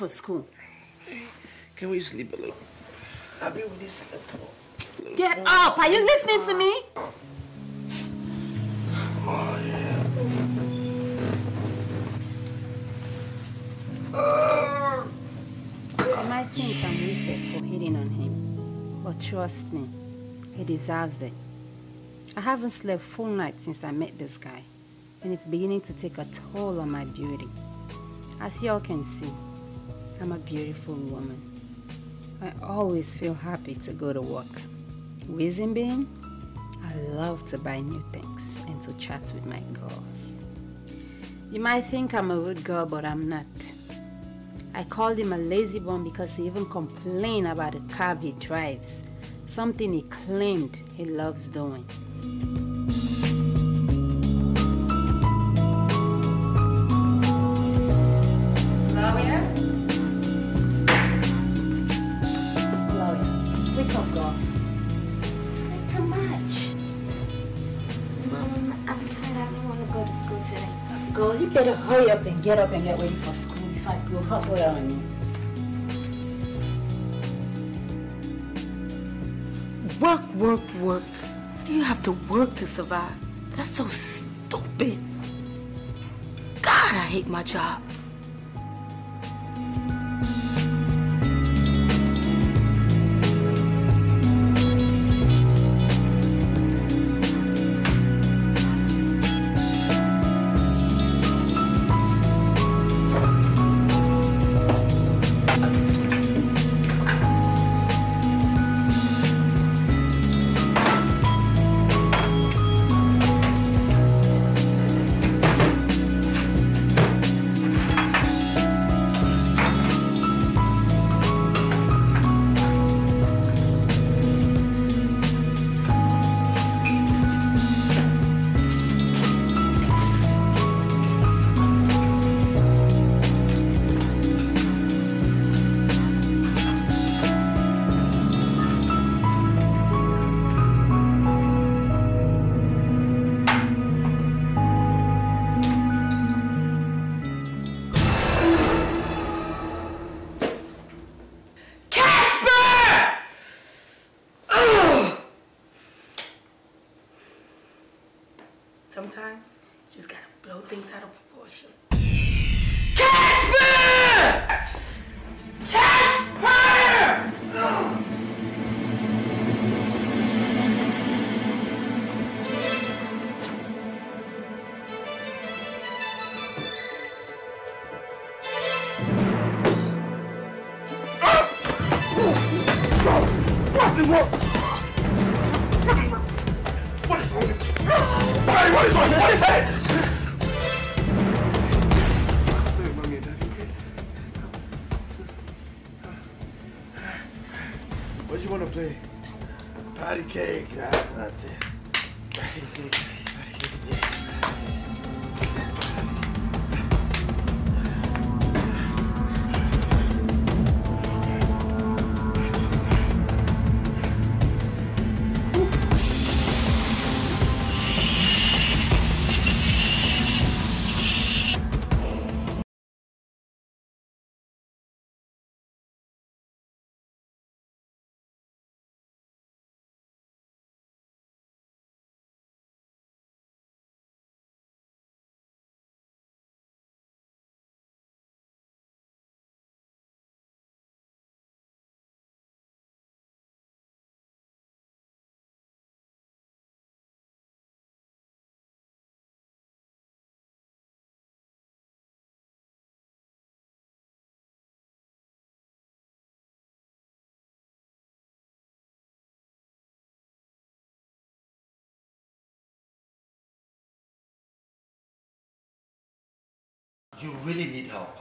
for school. Can we sleep a little? I've been with slept for. little Get more. up. Are you listening to me? Oh, yeah. You might think I'm wicked for hitting on him. But trust me, he deserves it. I haven't slept full night since I met this guy. And it's beginning to take a toll on my beauty. As y'all can see, I'm a beautiful woman. I always feel happy to go to work. Reason being, I love to buy new things and to chat with my girls. You might think I'm a rude girl, but I'm not. I called him a lazy bum because he even complained about the cab he drives, something he claimed he loves doing. Hurry up and get up and get ready for school if I go hot water on you. Work, work, work. Why do you have to work to survive? That's so stupid. God, I hate my job. You really need help.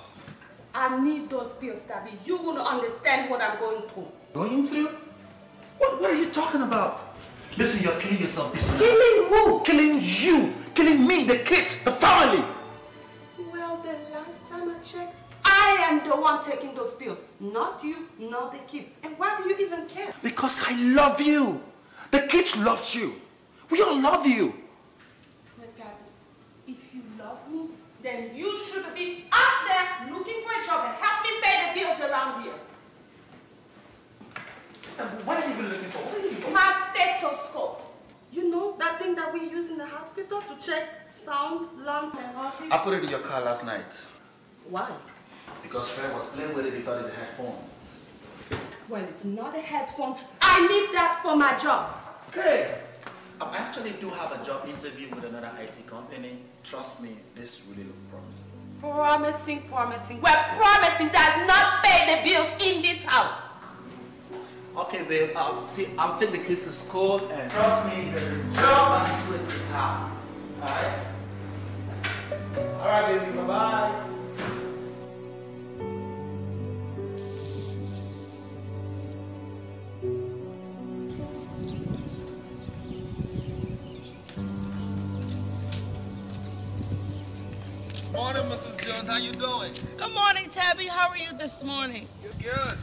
I need those pills, Tabby. You will understand what I'm going through. Going through? What, what are you talking about? Listen, you're killing yourself. Killing who? Killing you! Killing me, the kids, the family! Well, the last time I checked, I am the one taking those pills. Not you, not the kids. And why do you even care? Because I love you. The kids loves you. We all love you. But Tabby, if you love me, then you should be out there looking for a job and help me pay the bills around here. What are you even looking for? What are you looking for? My stethoscope. You know that thing that we use in the hospital to check sound, lungs, and heartbeat? I put it in your car last night. Why? Because Fred was playing with it, he thought it's a headphone. Well, it's not a headphone. I need that for my job. Okay. I actually do have a job interview with another IT company. Trust me, this really looks promising. Promising, promising. We're promising does not pay the bills in this house. Okay, babe. Um, see, I'll take the kids to school and trust me, there's a job on its way to this house. Alright? Alright, baby. Bye bye How you doing? Good morning, Tabby. How are you this morning? You're good.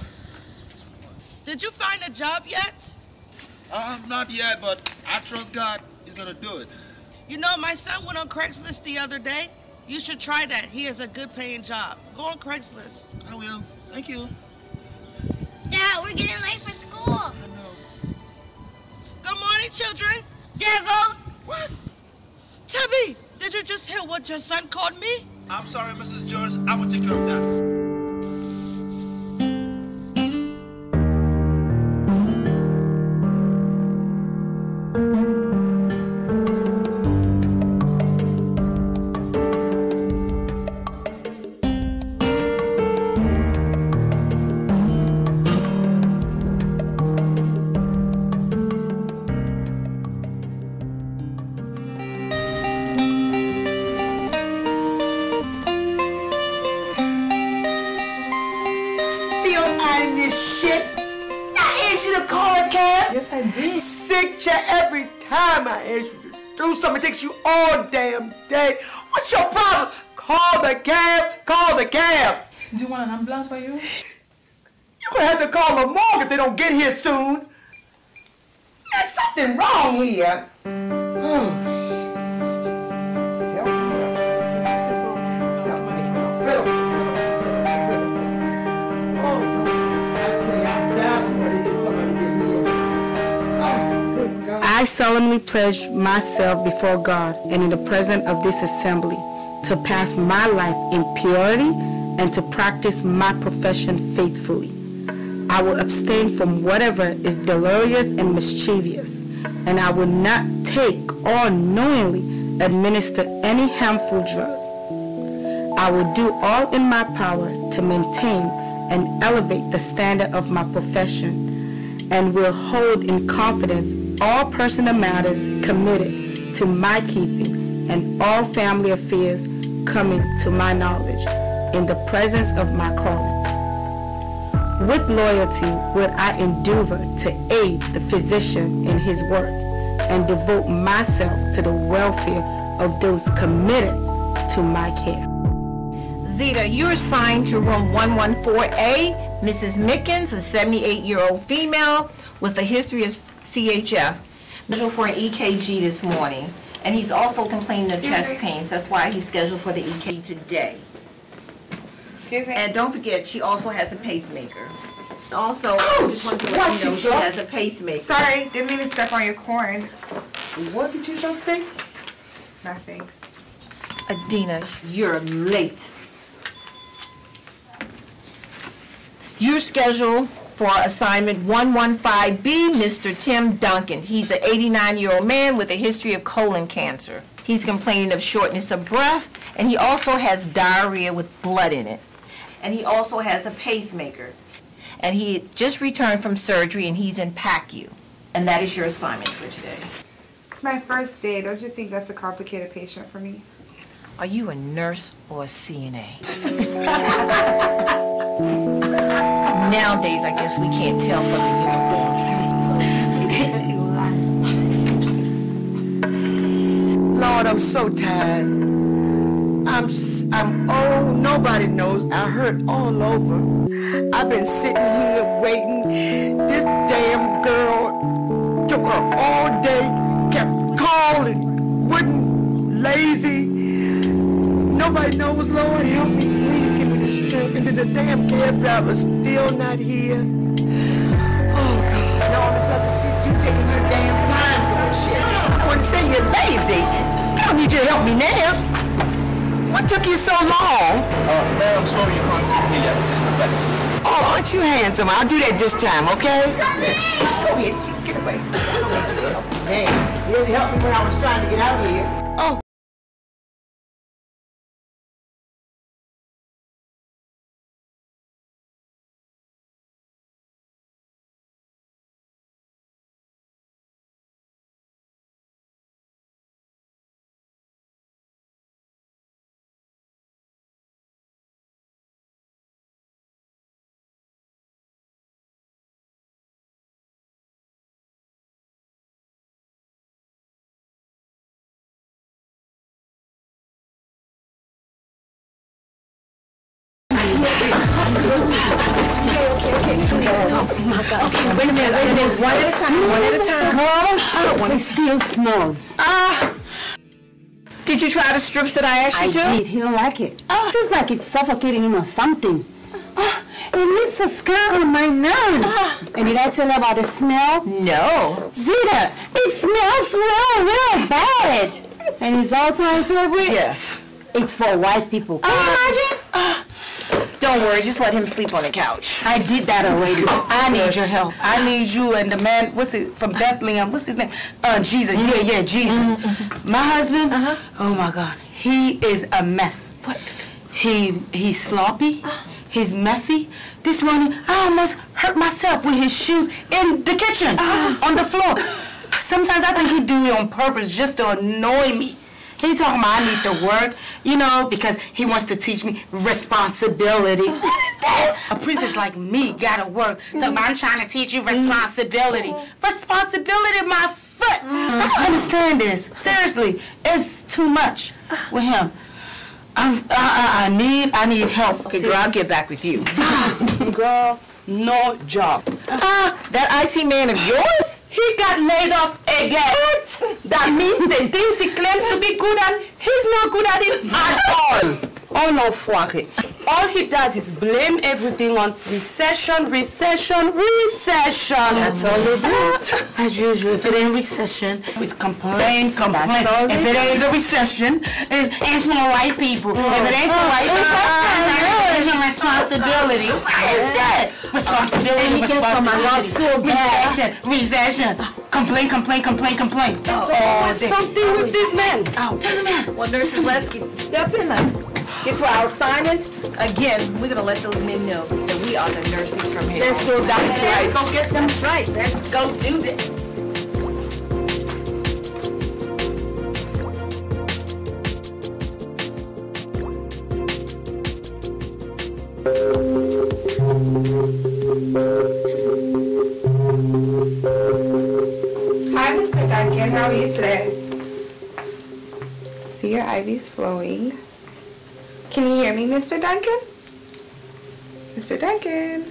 Did you find a job yet? Um, not yet, but I trust God. He's gonna do it. You know, my son went on Craigslist the other day. You should try that. He has a good paying job. Go on Craigslist. I will. Thank you. Dad, we're getting late for school. I know. Good morning, children. Devil. What? Tabby, did you just hear what your son called me? I'm sorry, Mrs. Jones. I will take care of that. All damn day. What's your problem? Call the cab. Call the cab. Do you want an ambulance for you? You're gonna have to call the morgue if they don't get here soon. There's something wrong here. Oh, I solemnly pledge myself before God and in the presence of this assembly to pass my life in purity and to practice my profession faithfully. I will abstain from whatever is delirious and mischievous, and I will not take or knowingly administer any harmful drug. I will do all in my power to maintain and elevate the standard of my profession and will hold in confidence all personal matters committed to my keeping and all family affairs coming to my knowledge in the presence of my calling. With loyalty would I endeavor to aid the physician in his work and devote myself to the welfare of those committed to my care. Zeta, you're assigned to room 114A. Mrs. Mickens, a 78-year-old female with a history of CHF, scheduled for an EKG this morning. And he's also complaining of chest pains. That's why he's scheduled for the EKG today. Excuse me? And don't forget, she also has a pacemaker. Also, I just want to let you know she has a pacemaker. Sorry, didn't mean to step on your corn. What did you just say? Nothing. Adina, you're late. You're scheduled for assignment 115B, Mr. Tim Duncan. He's an 89-year-old man with a history of colon cancer. He's complaining of shortness of breath, and he also has diarrhea with blood in it. And he also has a pacemaker. And he just returned from surgery, and he's in PACU. And that is your assignment for today. It's my first day. Don't you think that's a complicated patient for me? Are you a nurse or a CNA? Nowadays, I guess we can't tell from the uniforms. Lord, I'm so tired. I'm I'm old. Nobody knows. I hurt all over. I've been sitting here waiting. This damn girl took her all day, kept calling, wouldn't lazy. Nobody knows. Lord, help me. Please give me the strength. And then the damn cab driver's still not here. Oh God! And all of a sudden, you, you taking your damn time for this shit. I wouldn't say you're lazy. I don't need you to help me now. What took you so long? Uh, ma'am, I'm sorry you can't see me yet. It's in the back. Oh, aren't you handsome? I'll do that this time, okay? Go ahead, get away. Hey, you didn't help me when I was trying to get out of here. Oh. Okay, wait a minute, wait a minute. One at a time, one at a time. Girl, I don't want to steal smells. Ah! Did you try the strips that I asked you I to? did. He don't like it. Feels like it's suffocating him or something. Ah, it leaves a scar on my nose. And did I tell you about the smell? No. Zita, it smells real, real bad. And his all-time favorite? Yes. It's for white people. Can you imagine? Don't worry, just let him sleep on the couch. I did that already. I need your help. I need you and the man, what's it, from Bethlehem, what's his name? Uh, Jesus, yeah, yeah, Jesus. My husband, uh -huh. oh my God, he is a mess. What? He, he's sloppy, he's messy. This morning, I almost hurt myself with his shoes in the kitchen, on the floor. Sometimes I think he do it on purpose just to annoy me. He talking about I need to work, you know, because he wants to teach me responsibility. What is that? A princess like me gotta work. So mm-hmm. I'm trying to teach you mm-hmm. responsibility. Responsibility, my foot. Mm-hmm. I don't understand this. Seriously, it's too much with him. I'm, I, I, I need, I need help. Okay, girl, I'll get back with you. Girl, no job. Ah, that IT man of yours? He got laid off again. What? That means the things he claims to be good at, he's not good at it at all. Oh no, Fuare. All he does is blame everything on recession, recession, recession. That's all they do. As usual, if it ain't recession, it's complain, complain. If it ain't the recession, it's, it's more white people. If it ain't for white people, your responsibility. What is that? Responsibility, And he gets my nerves so bad. Recession, recession. Complain, complain, complain, complain. Always something with this man. Oh, this man. Well, Nurse get step in and get to our assignments. Again, we're gonna let those men know that we are the nurses from here. Let's go down Let's right. go get them right. Let's go do this. Your flowing. Can you hear me, Mr. Duncan? Mr. Duncan.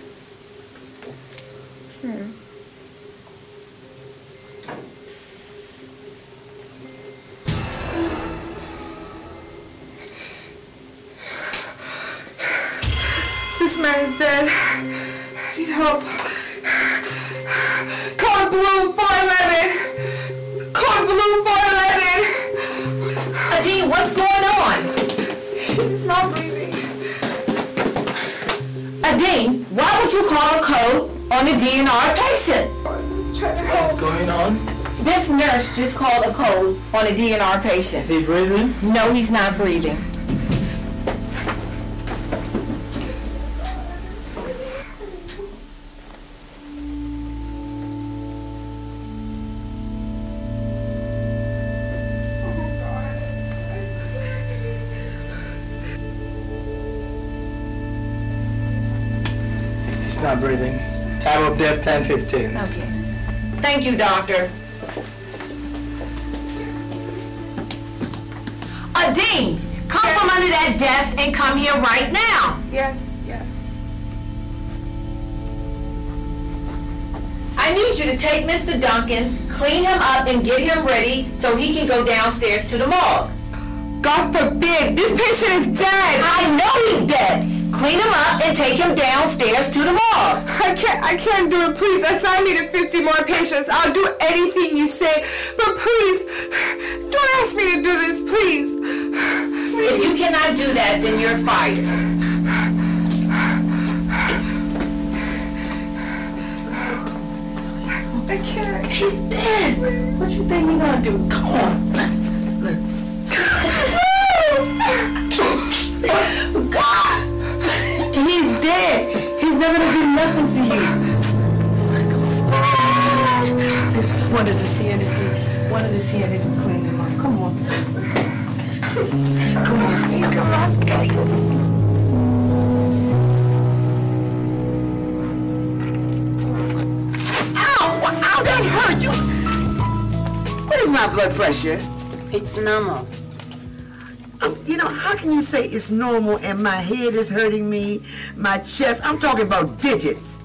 Nurse just a code on a DNR patient. Is he breathing? No, he's not breathing. He's not breathing. Time of death 10:15. Okay. Thank you, doctor. Adine, come from under that desk and come here right now. Yes, yes. I need you to take Mr. Duncan, clean him up, and get him ready so he can go downstairs to the morgue. God forbid, this patient is dead. I know he's dead. Clean him up and take him downstairs to the morgue. I can't, I can't do it. Please, assign me to 50 more patients. I'll do anything you say, but please, don't ask me to do this, please. If you cannot do that, then you're fired. I can't. He's dead. What you think he gonna do? Come on. God. He's dead. He's never gonna do nothing to you. Wanted to see anything. Wanted to see anything clean him up. Come on. Come on. Come on. Ow! Ow! That hurt you. What is my blood pressure? It's normal. You know, how can you say it's normal and my head is hurting me, my chest? I'm talking about digits.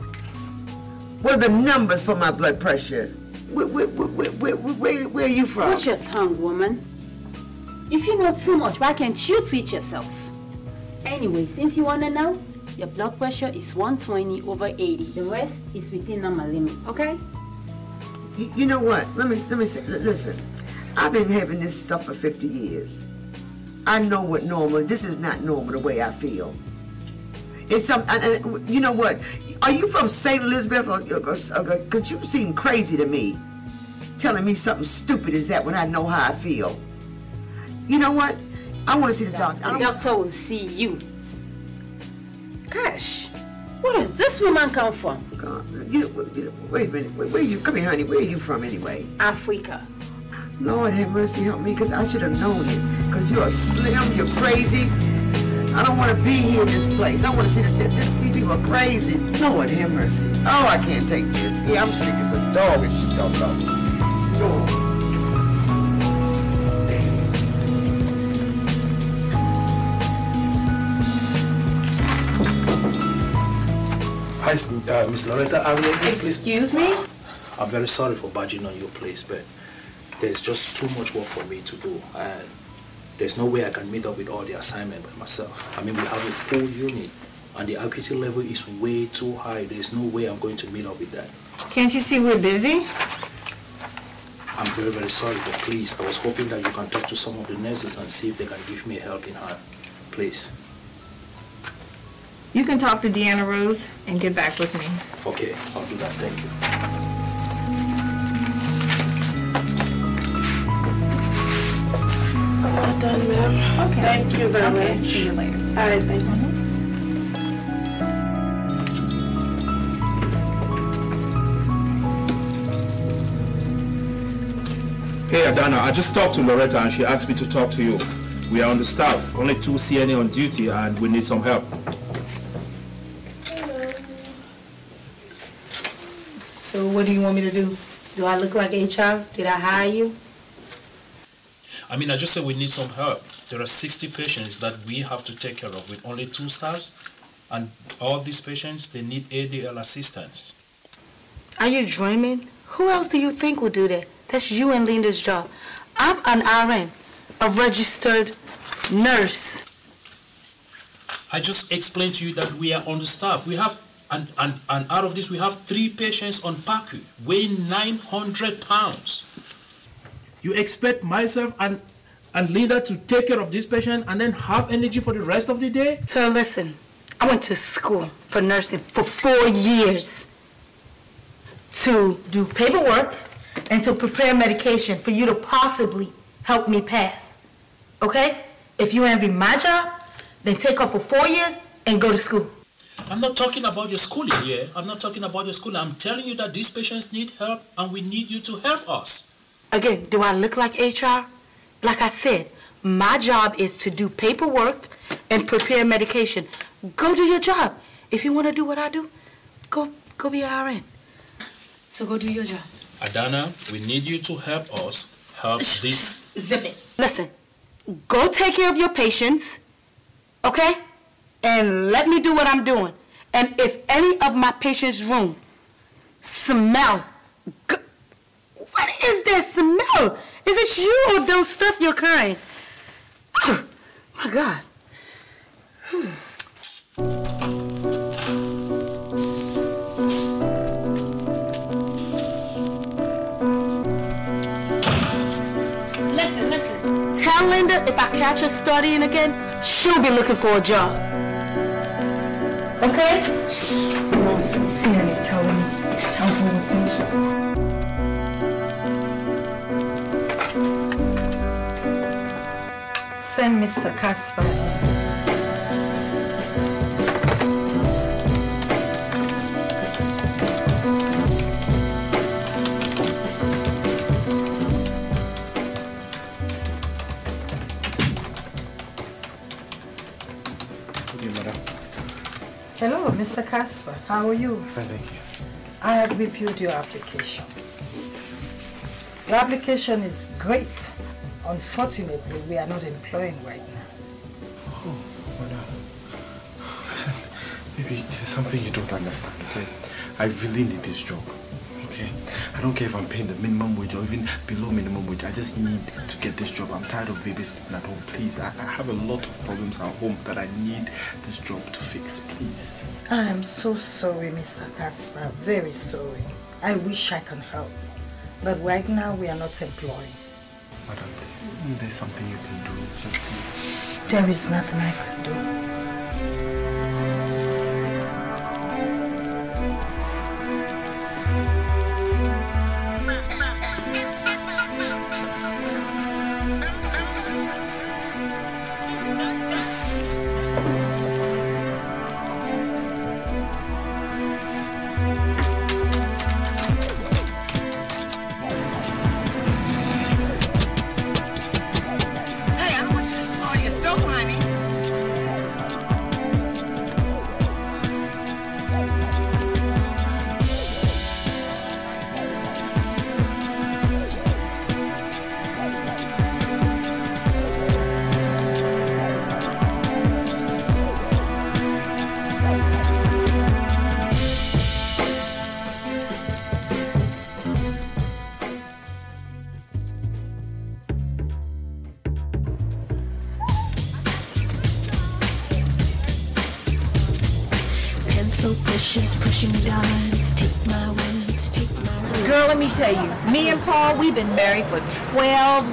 What are the numbers for my blood pressure? Where, where, where, where, where, are you from? Watch your tongue, woman. If you know too much, why can't you treat yourself? Anyway, since you wanna know, your blood pressure is 120 over 80. The rest is within normal limit, okay? You, you know what? Let me let me say. Listen, I've been having this stuff for 50 years. I know what normal. This is not normal the way I feel. It's some. And, you know what? Are you from Saint Elizabeth? Or, or, or, Cause you seem crazy to me, telling me something stupid is that when I know how I feel. You know what? I want to see the doctor. I The doctor will see you. Gosh, where does this woman come from? God, you, you, wait a minute. Where, where you? Come here, honey. Where are you from anyway? Africa. Lord have mercy, help me, because I should have known it. Because you're slim, you're crazy. I don't want to be here in this place. I want to see that this, these people are crazy. Lord have mercy. Oh, I can't take this. Yeah, I'm sick as a dog and she talking about me. Lord. Hi, uh, Miss Loretta Arias, please. Excuse me? I'm very sorry for barging on your place, but there's just too much work for me to do, and there's no way I can meet up with all the assignment by myself. I mean, we have a full unit, and the acuity level is way too high. There's no way I'm going to meet up with that. Can't you see we're busy? I'm very, very sorry, but please, I was hoping that you can talk to some of the nurses and see if they can give me a helping hand. Please. You can talk to Deanna Rose and get back with me. Okay, I'll do that. Thank you. All done, ma'am. Okay. Thank you very Okay, much. see you later. All right, thanks. Mm-hmm. Hey Adana, I just talked to Loretta and she asked me to talk to you. We are on the staff, only two CNA on duty and we need some help. So what do you want me to do? Do I look like HR? Did I hire you? I mean, I just said we need some help. There are 60 patients that we have to take care of with only two staffs, and all these patients, they need ADL assistance. Are you dreaming? Who else do you think will do that? That's you and Linda's job. I'm an RN, a registered nurse. I just explained to you that we are understaffed. We have, and, and, and out of this, we have three patients on PACU weighing 900 pounds. You expect myself and, and Linda to take care of this patient and then have energy for the rest of the day? So listen, I went to school for nursing for four years to do paperwork and to prepare medication for you to possibly help me pass. Okay? If you envy my job, then take off for four years and go to school. I'm not talking about your schooling here. I'm not talking about your schooling. I'm telling you that these patients need help and we need you to help us. Again, do I look like HR? Like I said, my job is to do paperwork and prepare medication. Go do your job. If you want to do what I do, go go be an RN. So go do your job. Adana, we need you to help us help this. Zip it. Listen, go take care of your patients, okay? And let me do what I'm doing. And if any of my patients' room smell, what is that smell? Is it you or those stuff you're carrying? Oh, my God. Listen, listen. Tell Linda if I catch her studying again, she'll be looking for a job. Okay? How you're telling me. Tell her Send Mr. Casper. Hello, Mr. Casper. How are you? Fine, thank you. I have reviewed your application. Your application is great. Unfortunately, we are not employing right now. Oh, madam. Listen, maybe there's something you don't understand, okay? I really need this job, okay? I don't care if I'm paying the minimum wage or even below minimum wage. I just need to get this job. I'm tired of babysitting at home. Please, I, I have a lot of problems at home that I need this job to fix. Please. I am so sorry, Mr. Casper. Very sorry. I wish I can help. But right now, we are not employing. There's, something you can do. There is nothing I can do.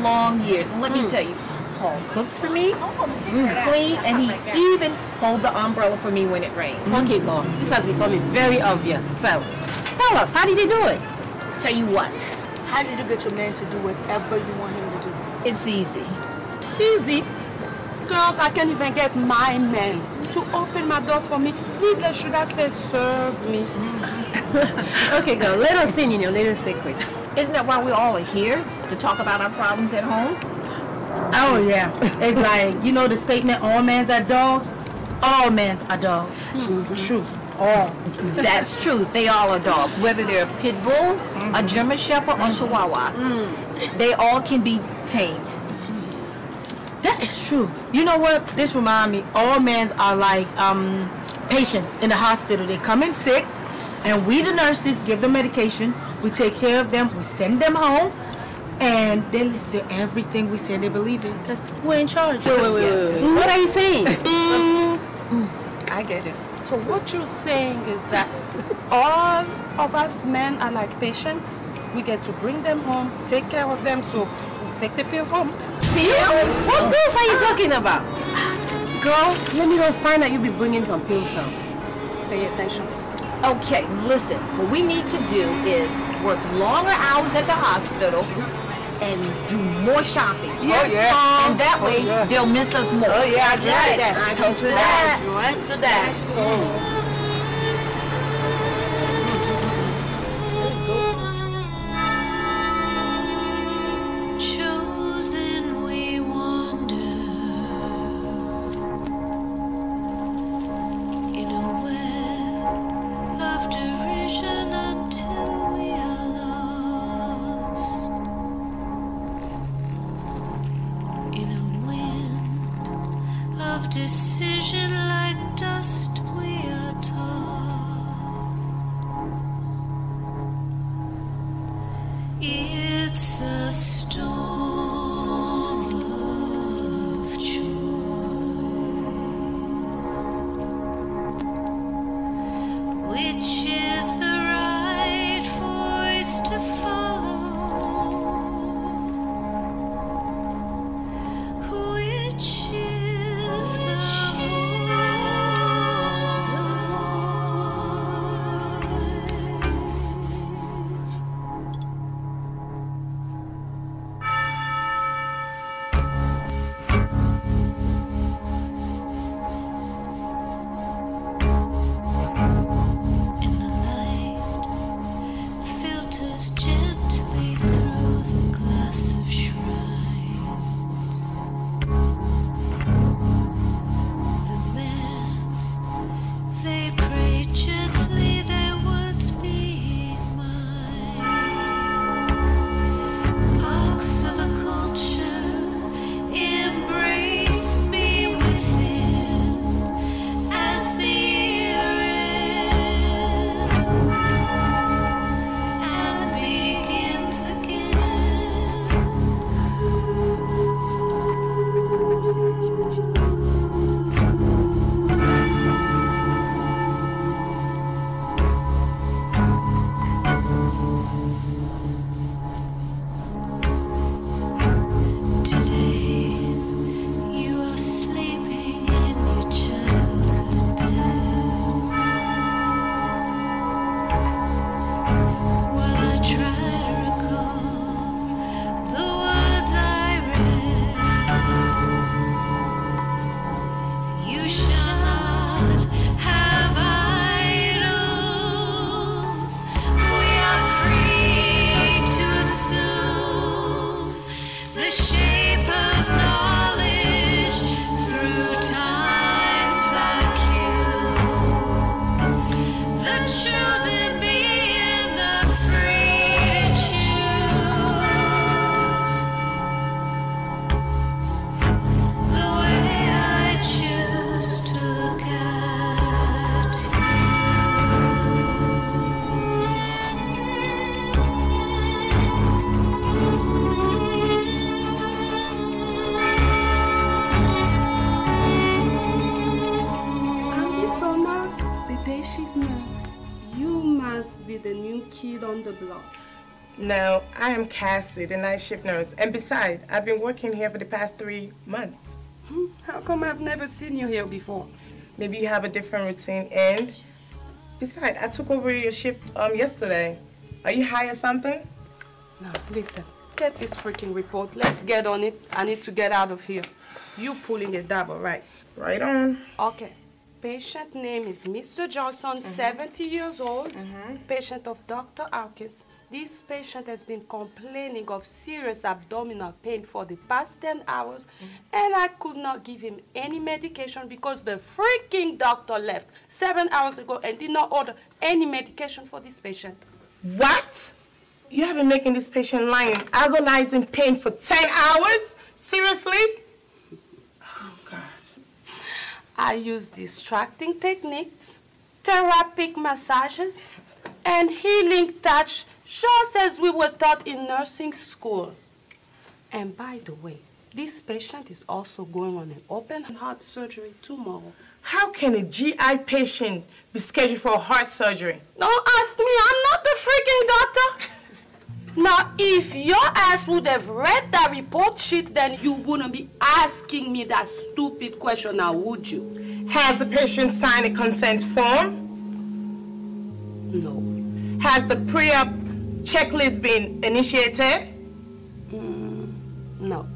Long years. And let me tell you, Paul cooks for me, mm, clean, and he even holds the umbrella for me when it rains. Okay, girl, this has become very obvious. So, tell us, how did you do it? Tell you what, How did you get your man to do whatever you want him to do? it's easy. Easy. Girls, I can't even get my man to open my door for me. Neither should I say serve me. Okay, girl, let us in in your little secret. Isn't that why we all are here? To talk about our problems at home? Oh yeah. It's like, you know the statement, all men's are dog? All men's are dog. Mm-hmm. True. all. That's true. They all are dogs, whether they're a pit bull, a mm-hmm. German shepherd, or a chihuahua. Mm. They all can be tamed. Mm-hmm. That is true. You know what? This remind me. All men are like um, patients in the hospital. They come in sick, and we, the nurses, give them medication. We take care of them. We send them home, and they listen to everything we say. They believe it because we're in charge. Wait, wait, wait, wait, wait. What are you saying? Mm. I get it. So what you're saying is that all of us men are like patients. We get to bring them home, take care of them, so we take the pills home. Pills? What pills are you talking about? Girl, let me go find out you be bringing some pills home. Pay attention. Okay, listen. What we need to do is work longer hours at the hospital and do more shopping. Oh, yes, Mom. And oh, that way Oh, yeah. they'll miss us more. Oh, yeah, I yes. that. I Toast to that. that. Right to that. Chosen the new kid on the block. No, I am Cassie, the night shift nurse. And besides, I've been working here for the past three months. How come I've never seen you here before? Maybe you have a different routine. And besides, I took over your shift um, yesterday. Are you high or something? Now, listen. Get this freaking report. Let's get on it. I need to get out of here. You pulling a double, right? Right on. Okay. Patient name is Mr. Johnson, mm-hmm. 70 years old, mm-hmm. patient of Dr. Alkins. This patient has been complaining of serious abdominal pain for the past 10 hours, mm-hmm. and I could not give him any medication because the freaking doctor left seven hours ago and did not order any medication for this patient. What? You have been making this patient lie in agonizing pain for 10 hours? Seriously? I use distracting techniques, therapeutic massages, and healing touch just as we were taught in nursing school. And by the way, this patient is also going on an open heart surgery tomorrow. How can a GI patient be scheduled for a heart surgery? Don't ask me, I'm not the freaking doctor. Now, if your ass would have read that report sheet, then you wouldn't be asking me that stupid question now, would you? Has the patient signed a consent form? No. Has the pre-op checklist been initiated? Mm, no.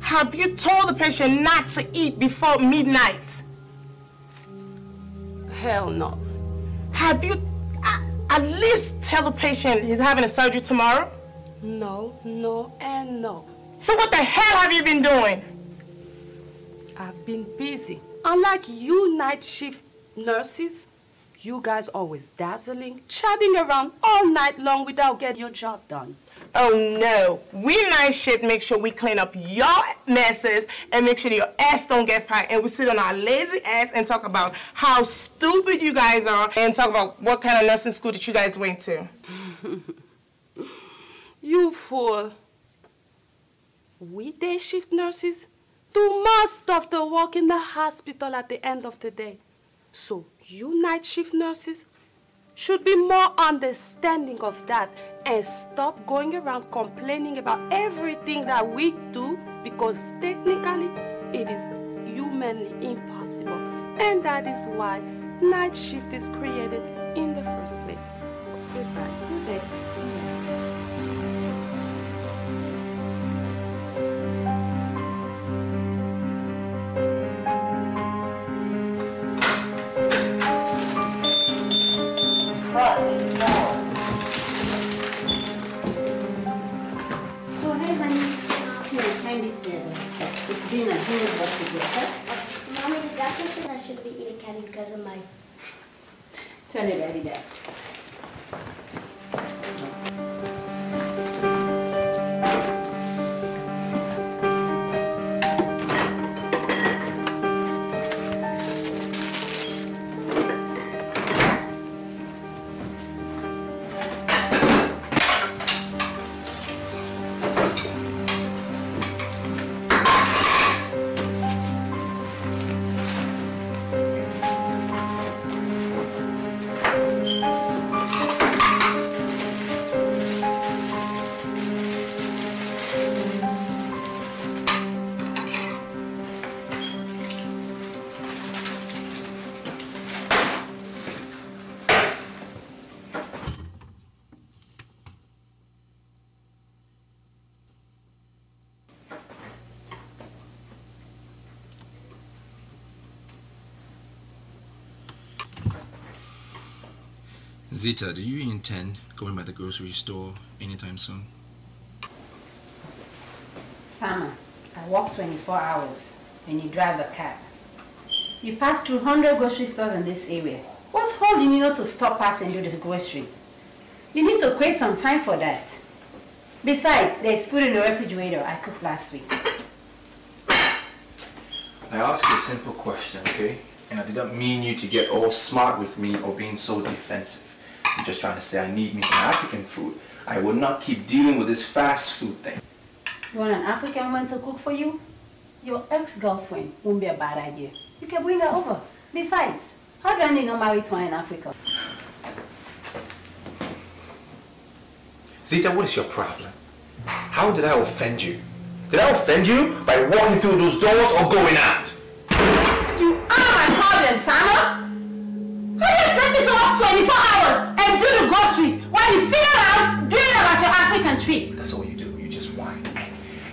Have you told the patient not to eat before midnight? Hell no. Have you at least tell the patient he's having a surgery tomorrow? No, no, and no. So what the hell have you been doing? I've been busy. Unlike you night shift nurses, you guys always dazzling, chatting around all night long without getting your job done. Oh no, we night shift make sure we clean up your messes and make sure your ass don't get fired and we sit on our lazy ass and talk about how stupid you guys are and talk about what kind of nursing school that you guys went to. You fool. We day shift nurses do most of the work in the hospital at the end of the day. So you night shift nurses should be more understanding of that and stop going around complaining about everything that we do because technically it is humanly impossible. And that is why night shift is created in the first place. Goodbye. It's dinner. Here's what to get, okay? Mommy, does that patient I should be eating candy because of my... Tell your daddy that. Zita, do you intend going by the grocery store anytime soon? Sama, I work 24 hours and you drive a cab. You pass through 100 grocery stores in this area. What's holding you not to stop passing through the groceries? You need to create some time for that. Besides, there's food in the refrigerator I cooked last week. I asked you a simple question, okay? And I didn't mean you to get all smart with me or being so defensive. I'm just trying to say I need me some African food. I will not keep dealing with this fast food thing. You want an African woman to cook for you? Your ex-girlfriend won't be a bad idea. You can bring her over. Besides, how do I need not married to her in Africa? Zita, what is your problem? How did I offend you? Did I offend you by walking through those doors or going out? Trip? That's all you do. You just whine.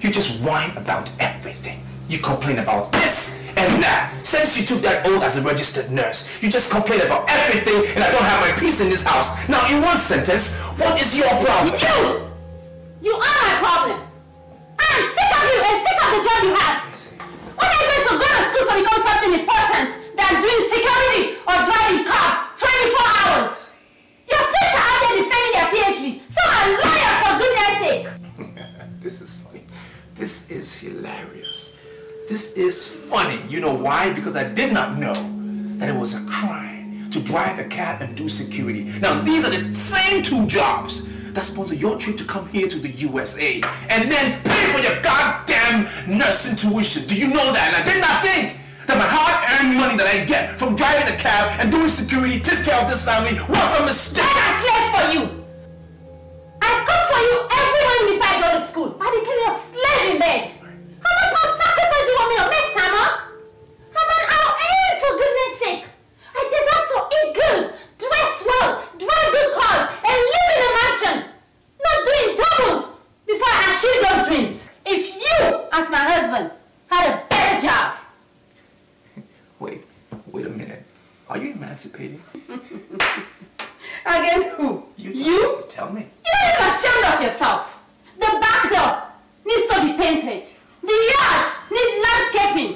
You just whine about everything. You complain about this and that. since you took that oath as a registered nurse, you just complain about everything and I don't have my peace in this house. Now, in one sentence, what is your problem? You! You are my problem. I am sick of you and sick of the job you have. When are you going to go to school to become something important than doing security or driving car 24 hours? Your out there defending their PhD. So are liars for goodness sake. This is funny. This is hilarious. This is funny. You know why? Because I did not know that it was a crime to drive a cab and do security. Now, these are the same two jobs that sponsor your trip to come here to the USA and then pay for your goddamn nursing tuition. Do you know that? And I did not think that my hard-earned money that I get from driving a cab and doing security, takes care of this family, was a mistake. I am slave for you. I cook for you every morning before I go to school. I became your slave in bed. How much more sacrifice do you want me to make, Sama? I'm an out for goodness sake. I deserve to eat good, dress well, drive good cars, and live in a mansion. Not doing doubles before I achieve those dreams. If you, as my husband, had a better job, wait a minute. Are you emancipating? against who? You? You? Tell me. You're not even ashamed of yourself. The back door needs to be painted. The yard needs landscaping.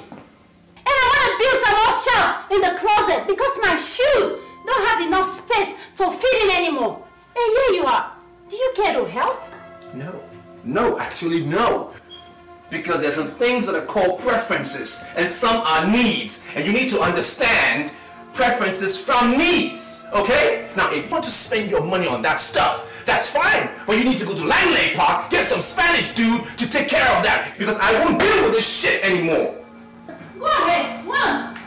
And I want to build some more shelves in the closet because my shoes don't have enough space to fit in anymore. And here you are. Do you care to help? No. No, actually, no. Because there's some things that are called preferences, and some are needs. And you need to understand preferences from needs, okay? Now, if you want to spend your money on that stuff, that's fine. But you need to go to Langley Park, get some Spanish dude to take care of that. Because I won't deal with this shit anymore. Go ahead, run.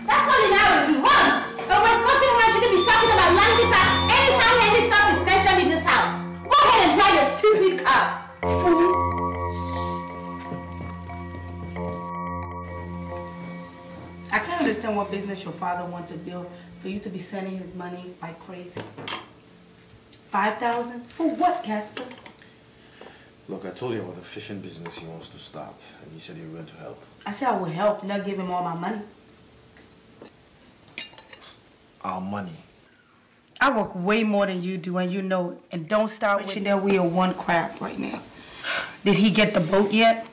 Business your father wants to build for you to be sending his money like crazy. Five thousand? For what, Casper? Look, I told you about the fishing business he wants to start, and you said you were going to help. I said I would help, not give him all my money. Our money. I work way more than you do, and you know it. And don't start wishing that we are one crap right now. Did he get the boat yet?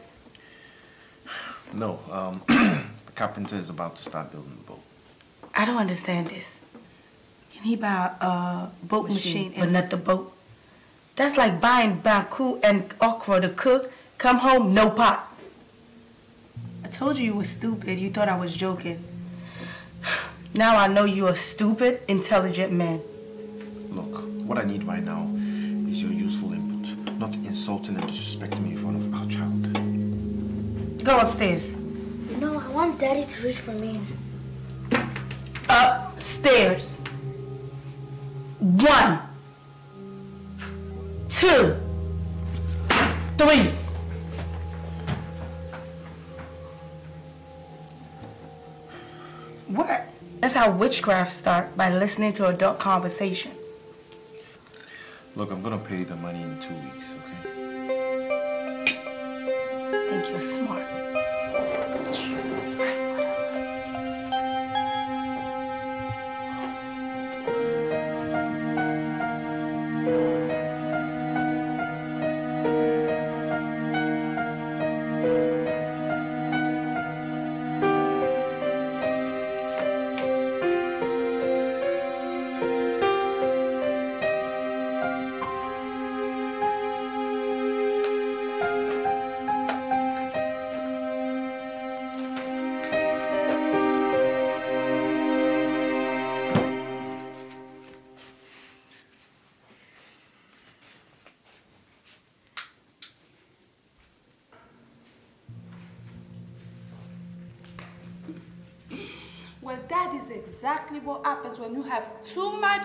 No, um, the carpenter is about to start building the boat. I don't understand this. Can he buy a boat machine, but not the boat? That's like buying baku and okra to cook, come home, no pot. I told you you were stupid. You thought I was joking. Now I know you're a stupid, intelligent man. Look, what I need right now is your useful input, not insulting and disrespecting me in front of our child. Go upstairs. No, I want Daddy to read for me. Upstairs. One, two, three. What? That's how witchcraft start, by listening to adult conversation. Look, I'm gonna pay the money in two weeks, okay? I Think you're smart.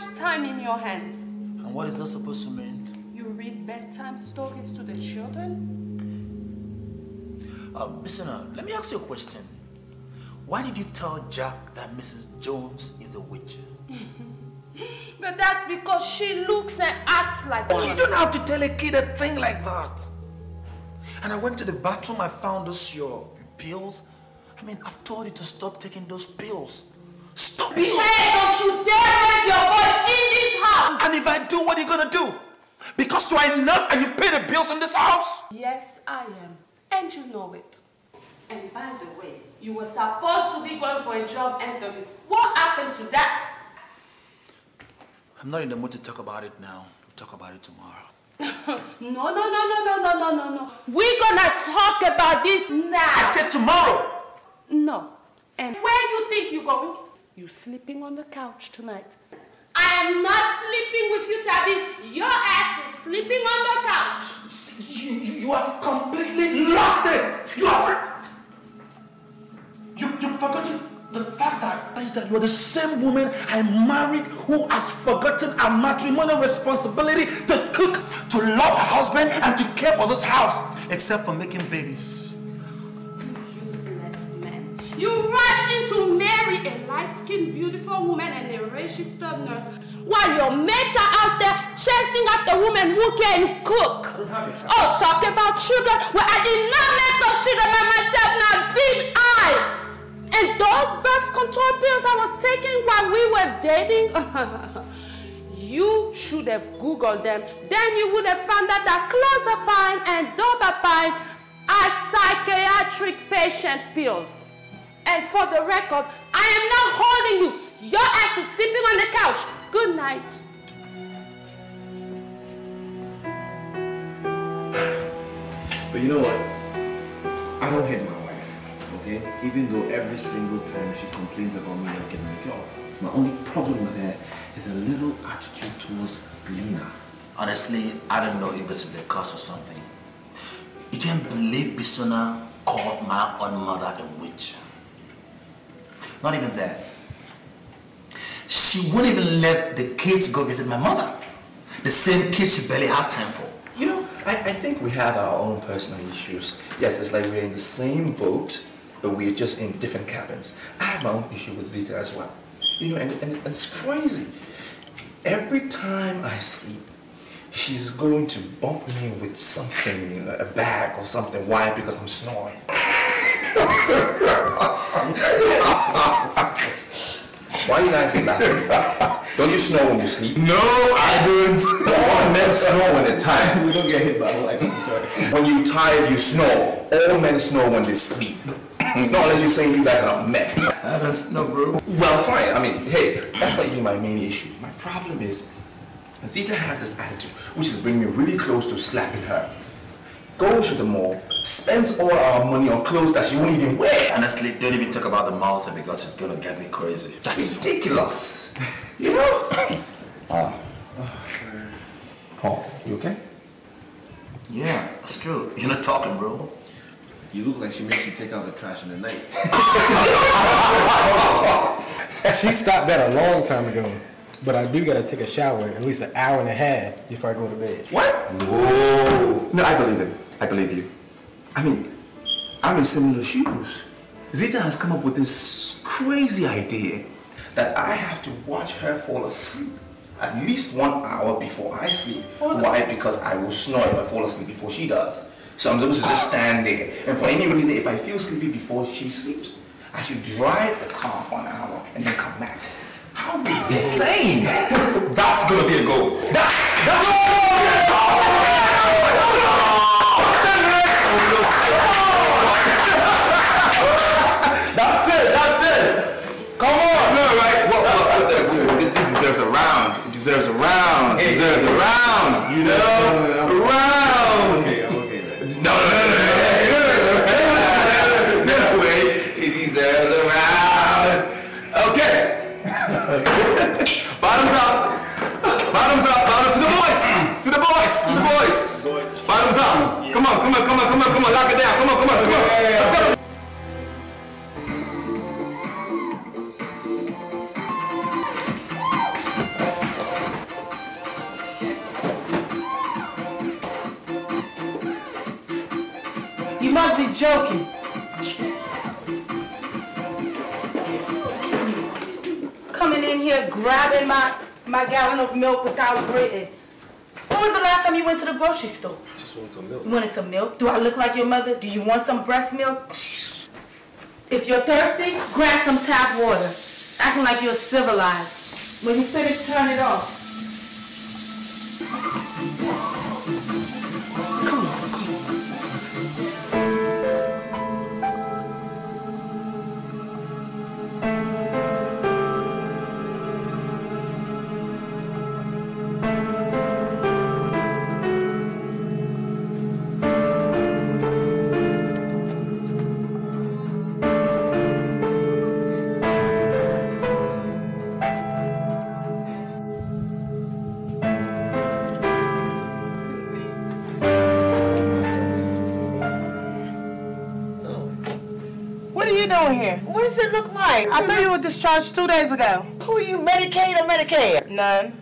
Much time in your hands. And what is that supposed to mean? You read bedtime stories to the children? Uh, listener, let me ask you a question. Why did you tell Jack that Mrs. Jones is a witch? But that's because she looks and acts like But one. you don't have to tell a kid a thing like that. And I went to the bathroom, I found those your pills. I I mean, I've told you to stop taking those pills. Stop it! Hey, don't you dare raise your voice in this house! And if I do, what are you gonna do? Because you're a nurse and you pay the bills in this house? Yes, I am. And you know it. And by the way, you were supposed to be going for a job interview. What happened to that? I'm not in the mood to talk about it now. We'll talk about it tomorrow. No, no, no, no, no, no, no, no, no. We're gonna talk about this now. I said tomorrow. No. And where do you think you're going? You sleeping on the couch tonight. I am not sleeping with you, Tabby. Your ass is sleeping on the couch. You, you, you have completely lost it. You have. You, you've forgotten the fact that is that you're the same woman I married who has forgotten her matrimonial responsibility to cook, to love her husband, and to care for this house, except for making babies. You rush in to marry a light-skinned, beautiful woman and a registered nurse while your mates are out there chasing after women who can cook. Oh, talk about children. Well, I did not make those children by myself, now did I? And those birth control pills I was taking while we were dating, you should have Googled them. Then you would have found out that clozapine and dopapine are psychiatric patient pills. And for the record, I am not holding you. Your ass is sleeping on the couch. Good night. But you know what? I don't hate my wife, okay? Even though every single time she complains about me not getting a job. My only problem with her is a little attitude towards Lena. Honestly, I don't know if this is a curse or something. You can't believe Bisona called my own mother a witch. Not even that. She wouldn't even let the kids go visit my mother. The same kids she barely have time for. You know, I, I think we have our own personal issues. Yes, it's like we're in the same boat, but we're just in different cabins. I have my own issue with Zita as well. You know, and, and it's crazy. Every time I sleep, she's going to bump me with something, you know, a bag or something. Why? Because I'm snoring. Why are you guys laughing? Don't you snore when you sleep? No, I don't. All men snore when they're tired. We don't get hit by lightning, I'm sorry. When you're tired, you snore. All men snore when they sleep. Not unless you're saying you guys are not men. I don't snore, bro. Well, fine. I mean, hey, that's not even my main issue. My problem is, Zita has this attitude, which is bringing me really close to slapping her. Goes to the mall, spends all our money on clothes that she won't even wear. Honestly, don't even talk about the mouth thing because it's gonna get me crazy. That's ridiculous. You know? Ah. Paul, you okay? Yeah, that's true. You're not talking, bro. You look like she makes you take out the trash in the night. She stopped that a long time ago. But I do gotta take a shower at least an hour and a half before I go to bed. What? Whoa. No, I believe it. I believe you. I mean, I'm in similar shoes. Zita has come up with this crazy idea that I have to watch her fall asleep at least one hour before I sleep. Why? Because I will snore if I fall asleep before she does. So I'm supposed to just stand there. And for any reason, if I feel sleepy before she sleeps, I should drive the car for an hour and then come back. How insane! That's gonna be a goal. That's deserves a round. It deserves a round. It deserves a round. You know? A round! Okay, I'm okay. No, no, no, no, no, no, no, wait. It deserves a round. Okay. Bottoms up. Bottoms up. Bottom to the boys. To the boys. To the boys. Bottoms up. Come on, come on, come on, come on, come on. Lock it down. Come on, come on, come on. Must be joking. Coming in here grabbing my, my gallon of milk without gritting. When was the last time you went to the grocery store? Just want some milk. You wanted some milk? Do I look like your mother? Do you want some breast milk? If you're thirsty, grab some tap water. Acting like you're civilized. When you finish, turn it off. Discharged two days ago. Who are you, Medicaid or Medicare? None.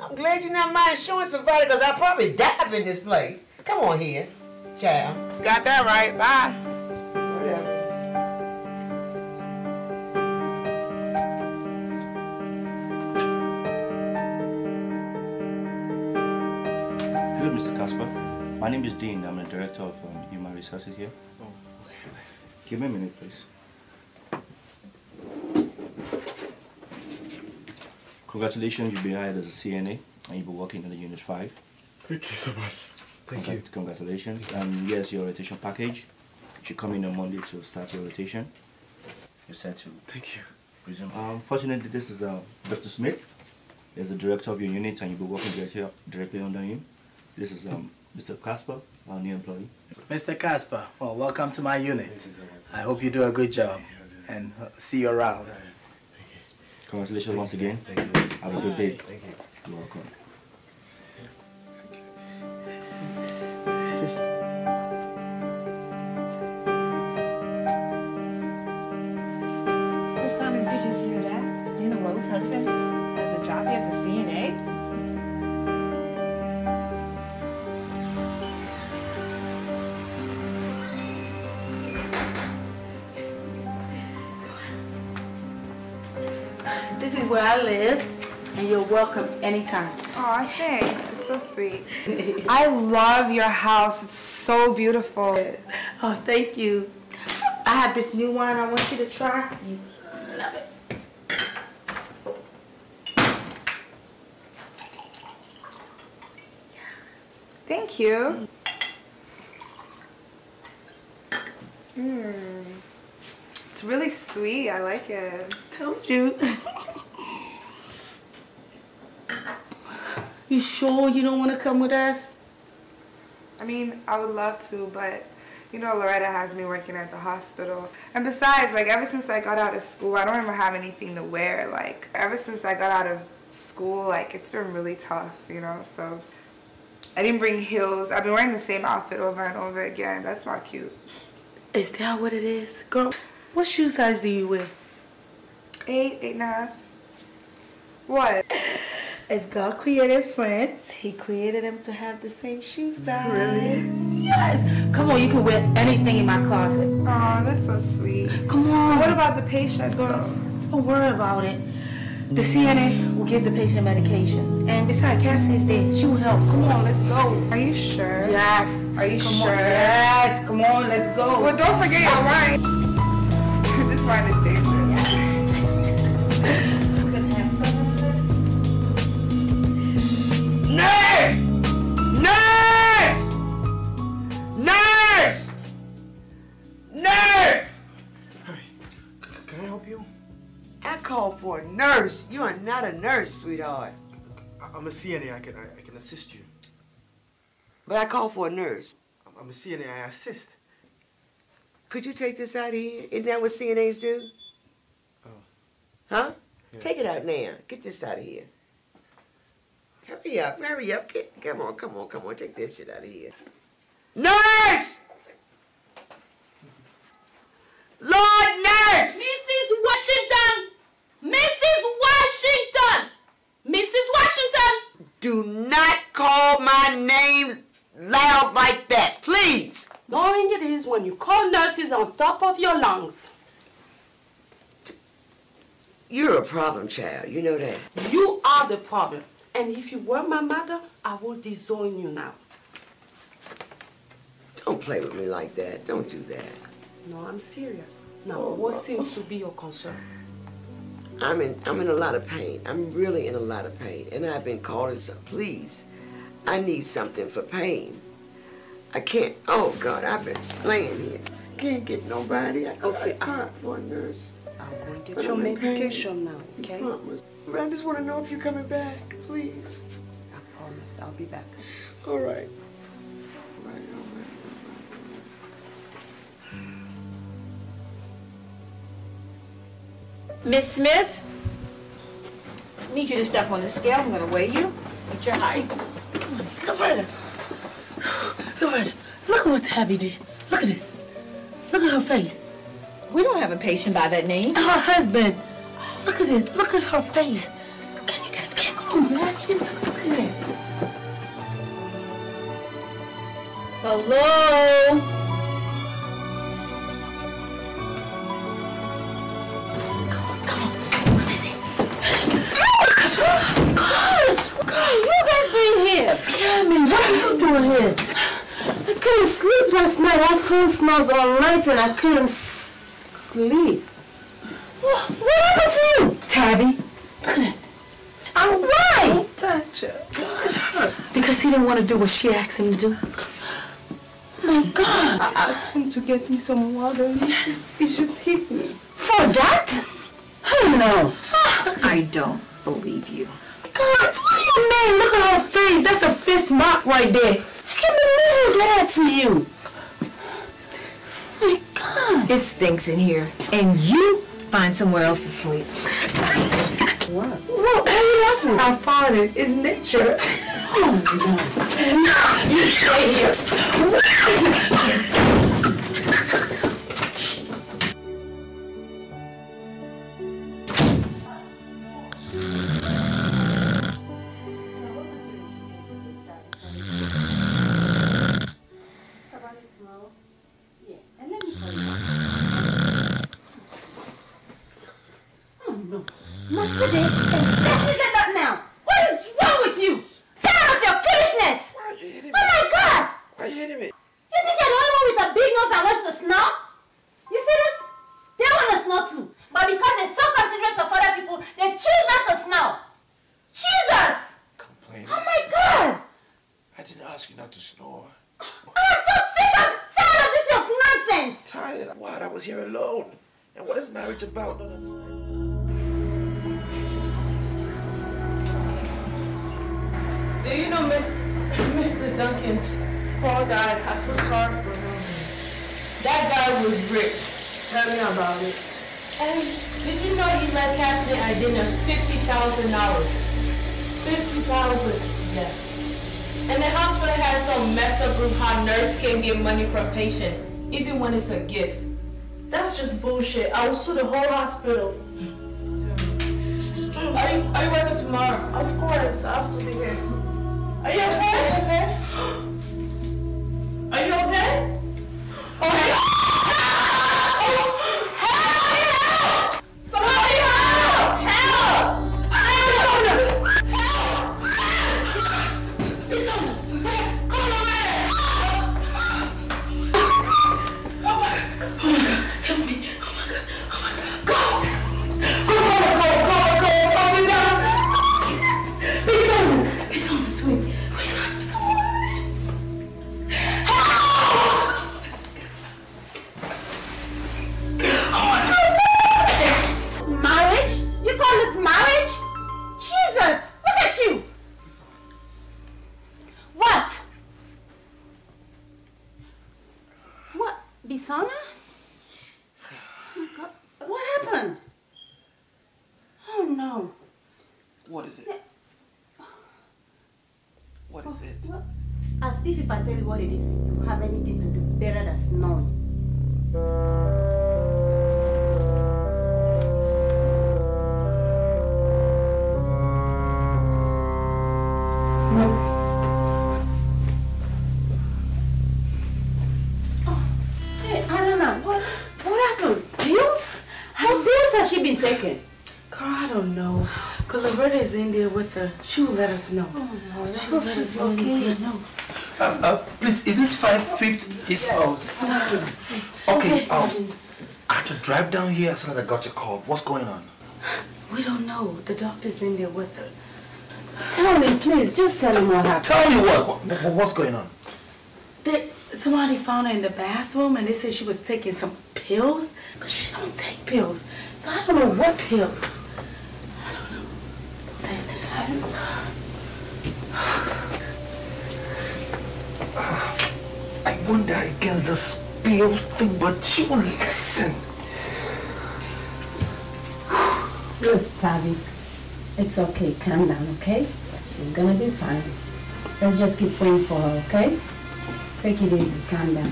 I'm glad you're not my insurance provider because I'll probably die in this place. Come on here, child. Got that right. Bye. Whatever. Hello, Mr. Casper. My name is Dean. I'm the director of um, human resources here. Oh, okay. Give me a minute, please. Congratulations, you've been hired as a CNA and you'll be working in the Unit 5. Thank you so much. Thank Congra- Congratulations. Um, here's your rotation package. You should come in on Monday to start your rotation. You're set to Thank you. resume. Um, fortunately, this is uh, Dr. Smith. He's the director of your unit and you'll be working directly, directly under him. This is um, Mr. Casper, our new employee. Mr. Casper, well, welcome to my unit. I hope you do a good job and uh, see you around. Congratulations once again. Thank you. Have a good day. Thank you. You're welcome. Miss Simon, did you just hear that? Dana Rose husband has a job as a CNA. Where I live, and you're welcome anytime. Aw, thanks. It's so sweet. I love your house. It's so beautiful. Oh, thank you. I have this new wine I want you to try. You love it. Thank you. Mm. It's really sweet. I like it. Told you. You sure you don't want to come with us? I mean, I would love to, but you know, Loretta has me working at the hospital. And besides, like, ever since I got out of school, I don't even have anything to wear. Like, ever since I got out of school, like, it's been really tough, you know? So, I didn't bring heels. I've been wearing the same outfit over and over again. That's not cute. Is that what it is? Girl, what shoe size do you wear? Eight, eight and a half. What? As God created friends, He created them to have the same shoe size. Really? Yes. Come on, you can wear anything in my closet. Oh, that's so sweet. Come on. What about the patients, though? Don't worry about it. The CNA will give the patient medications. And besides, Cassie's there. She will help. Come on, let's go. Are you sure? Yes. Are you Come sure? On. Yes. Come on, let's go. Well, don't forget your wine. this wine is dangerous. I called for a nurse. You are not a nurse, sweetheart. I- I'm a CNA. I can I, I can assist you. But I called for a nurse. I'm- I'm a CNA. I assist. Could you take this out of here? Isn't that what CNAs do? Oh. Huh? Take it out now. Get this out of here. Hurry up, hurry up. Get, come on, come on, come on. Take this shit out of here. Nurse! Lord nurse! Mrs. Washington! Mrs. Washington! Mrs. Washington! Do not call my name loud like that, please. Knowing it is when you call nurses on top of your lungs. You're a problem child. You know that. You are the problem. And if you were my mother, I would disown you now. Don't play with me like that. Don't do that. No, I'm serious. Now, what seems to be your concern? I'm in I'm in a lot of pain. I'm really in a lot of pain. And I've been calling some please. I need something for pain. I can't oh God, I've been slaying here. Can't get nobody. I, okay, I can't for a nurse. I'm going to get your I'm in pain. medication now, okay? I just want to know if you're coming back, please. I promise I'll be back. All right. Miss Smith, I need you to step on the scale. I'm gonna weigh you. What's your height? Loretta. Loretta, look at what Tabby did. Look at this. Look at her face. We don't have a patient by that name. Her husband. Look at this. Look at her face. Can you guys get on, man? Look at that. Hello? Scamming, what are you doing here? I couldn't sleep last night. I phone smells all night and I couldn't sleep. What, what happened to you? Tabby, look at that. And why? Touch her. Because he didn't want to do what she asked him to do. My God. I asked him to get me some water. Yes. He just hit me. For that? Hell no. Ah. I don't believe you. God, what do you mean? Look at her face. That's a fist mark right there. I can't believe he did that to you. My God. It stinks in here. And you find somewhere else to sleep. What? What? Why are you laughing? I farted. It's nature. Oh my God. No, You stay here. About patient, us know. Oh, no, I hope she's okay. Uh, uh, please, is this 550? Is oh, so- okay. Um, I had to drive down here as soon as I got your call. What's going on? We don't know. The doctor's in there with her. Tell me, please. Just tell him what happened. Tell me what? what, what- what's going on? They, somebody found her in the bathroom and they said she was taking some pills, but she don't take pills. So I don't know what pills. I wonder against this pills thing, but she won't listen. Look, Tavi, it's okay. Calm down, okay? She's gonna be fine. Let's just keep praying for her, okay? Take it easy. Calm down.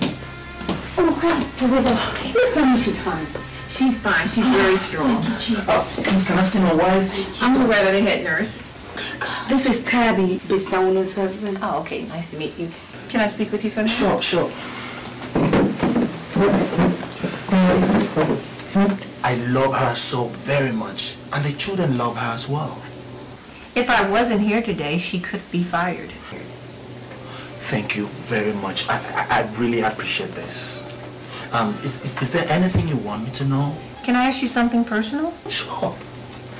Oh, hi, Loretta. Please tell me she's fine. She's fine. She's very strong. Thank you, Jesus. Uh, can I see my wife? I'm Loretta, the head nurse. This is Tabby, Bisona's husband. Oh, okay. Nice to meet you. Can I speak with you for a minute? Sure, sure. I love her so very much, and the children love her as well. If I wasn't here today, she could be fired. Thank you very much. I, I, I really appreciate this. Um, is, is, is there anything you want me to know? Can I ask you something personal? Sure.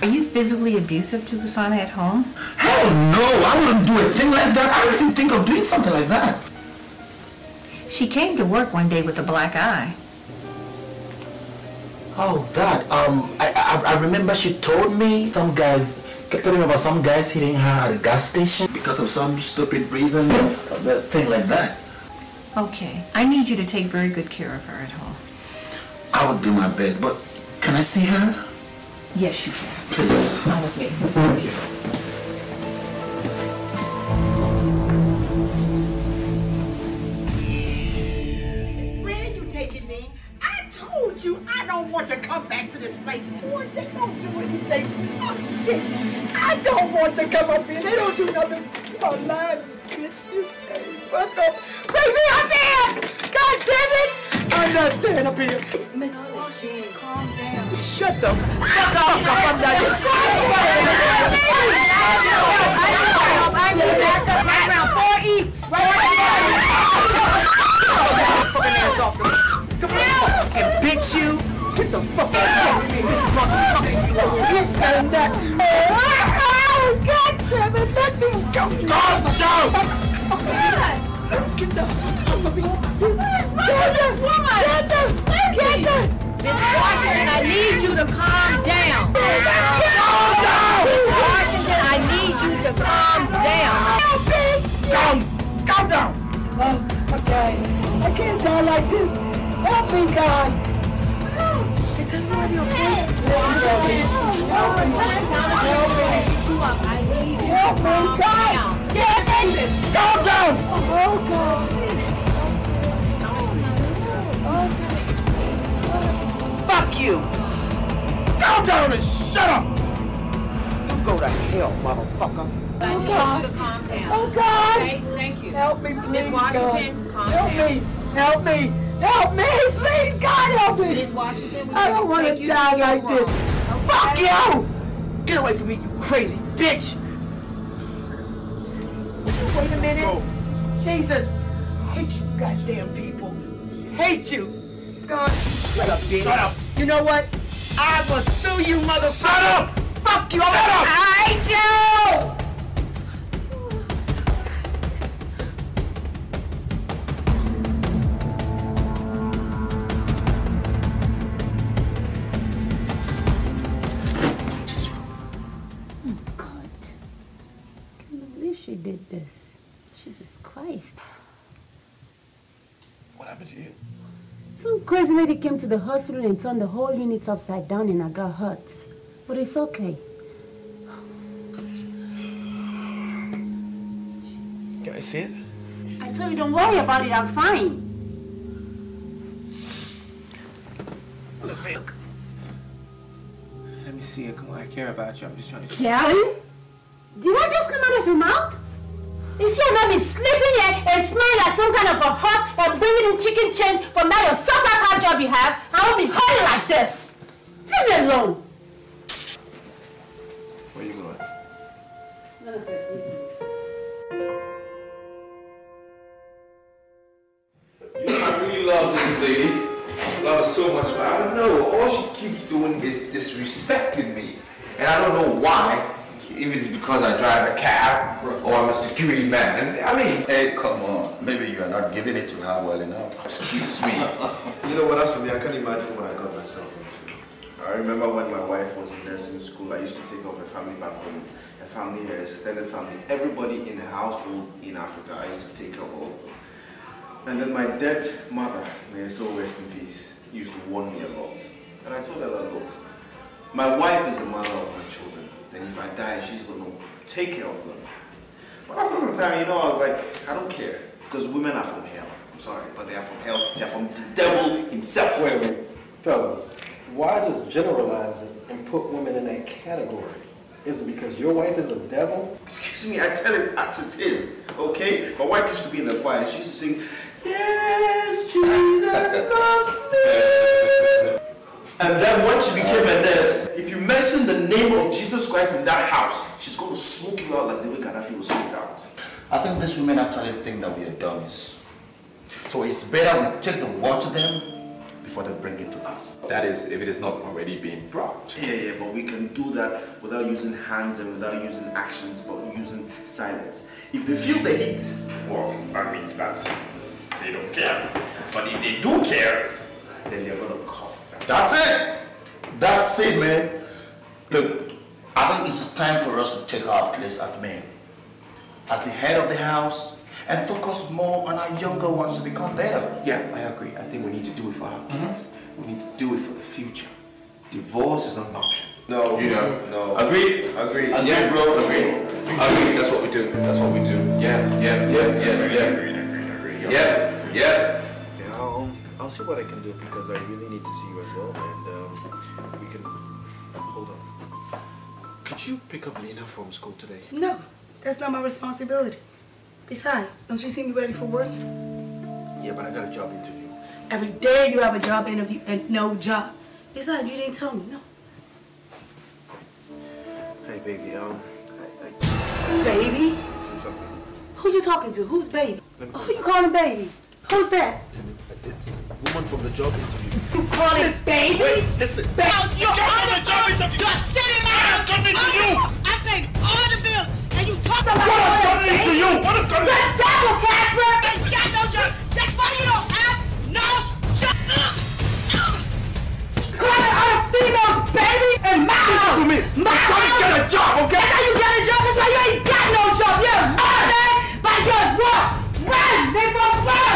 Are you physically abusive to Hasana at home? Hell no, I wouldn't do a thing like that. I wouldn't think of doing something like that. She came to work one day with a black eye. Oh, that. Um, I, I, I remember she told me some guys, kept telling me about some guys hitting her at a gas station because of some stupid reason, a thing like that. Okay. I need you to take very good care of her at home. I will do my best, but can I see her? Yes, you can. Please. Come with me. Thank you. Where are you taking me? I told you I don't want to come back to this place. Boy, they don't do anything. I'm sick. I don't want to come up here. They don't do nothing. Oh, lying bitches. Let's go. Bring me up here! God damn it! I'm not staying up here. Miss Washington, calm down. Shut the fuck up. I'm not Back up, right around four east. Right fucking ass off the Come on, fucking bitch you! Get the fuck out of here! This and that! Oh, God damn it! Let me go! Calm down! Get the fuck off of me! Get the! Get the! Get the! Miss Washington, I need you to calm down. Calm down! Miss Washington, I need you to calm down. Calm! Calm down! Oh, okay. I can't die like this. Help me, God! Is everybody okay? Help me! Help me! Help me! Help me, God! Yes! Calm down! Oh, God! Oh, Fuck you! Go down and shut up! You go to hell, motherfucker! Oh, God! Oh, God! Okay, thank you. Help me, please, Miss God! Washington, calm Help me! Help me! Help me! Please, God, help me! Miss Washington, we I don't want to die to your like this! room, Fuck you! Get away from me, you crazy bitch! Wait a minute! Jesus! Hate you, goddamn people! Hate you! God, shut up, bitch! Shut up! You know what? I will sue you, motherfucker! Shut up! Fuck you! Shut up! I hate you! Oh, God. Can't believe she did this. Jesus Christ. What happened to you? Some crazy lady came to the hospital and turned the whole unit upside down and I got hurt. But it's okay. Can I see it? I told you don't worry about it, I'm fine. Look, milk. Let me see it. Come on, I care about you. I'm just trying to. Karen? Did I just come out of your mouth? If you've not been sleeping here and smelling like some kind of a horse or bringing in chicken change from that your soccer card job you have, I won't be holding like this. Leave me alone. Where are you going? You know, I really love this lady. I love her so much, but I don't know. All she keeps doing is disrespecting me. And I don't know why. If it's because I drive a cab or I'm a security man. I mean, Hey, come on. Maybe you are not giving it to her well enough. excuse me. You know what, as for me, I can't imagine what I got myself into. I remember when my wife was in nursing school, I used to take up a family back home, a family, a extended family, everybody in the household in Africa, I used to take up all. And then my dead mother, may her soul rest in peace, used to warn me a lot. And I told her that, look, my wife is the mother of my children, and if I die, she's going to take care of them. But after some time, you know, I was like, I don't care, because women are from hell. I'm sorry, but they are from hell. They are from the devil himself. Wait, wait, fellas, why just generalize it and put women in that category? Is it because your wife is a devil? Excuse me, I tell it as it is, okay? My wife used to be in the choir. She used to sing, Yes, Jesus loves me. And then when she became a nurse, if you mention the name of Jesus Christ in that house, she's going to smoke you out like the way Gaddafi was smoked out. I think these women actually think that we are dummies. So it's better we take the word to them before they bring it to us. That is, if it is not already being brought. Yeah, yeah, but we can do that without using hands and without using actions, but using silence. If they feel the heat, well, that means that they don't care. But if they do care, then they're gonna cough. That's it. That's it, man. Look, I think it's time for us to take our place as men, as the head of the house, and focus more on our younger ones to become better. Yeah, I agree. I think we need to do it for our mm-hmm. kids. We need to do it for the future. Divorce is not an option. No, You know? no. Agreed? Agreed. Yeah, bro. Agreed. Agreed. That's what we do. That's what we do. Yeah, yeah, yeah, yeah, yeah. Yeah, yeah. Yeah, I'll, I'll see what I can do because I really need to see you as well, and um, we can. Hold on. Could you pick up Lena from school today? No, that's not my responsibility. Besides, don't you see me ready for work? Yeah, but I got a job interview. Every day you have a job interview and no job. Besides, you didn't tell me, no. Hey, baby. Um, Baby? Who you talking to? Who's baby? Who you calling baby? Who's that? it's the woman from the job interview. You calling this baby? Wait, listen. Baby. You're on the job interview. You're sitting my house. coming to you. I paid all the bills, and you talk about What is coming to you? What is coming? The devil, Casper. Ain't got no job. That's why you don't have no job. Calling other females baby in my house. to me. My I'm trying to get a job, okay? That's how you get a job. That's why you ain't got no job. You're a man. But just what? Run, nigga, run.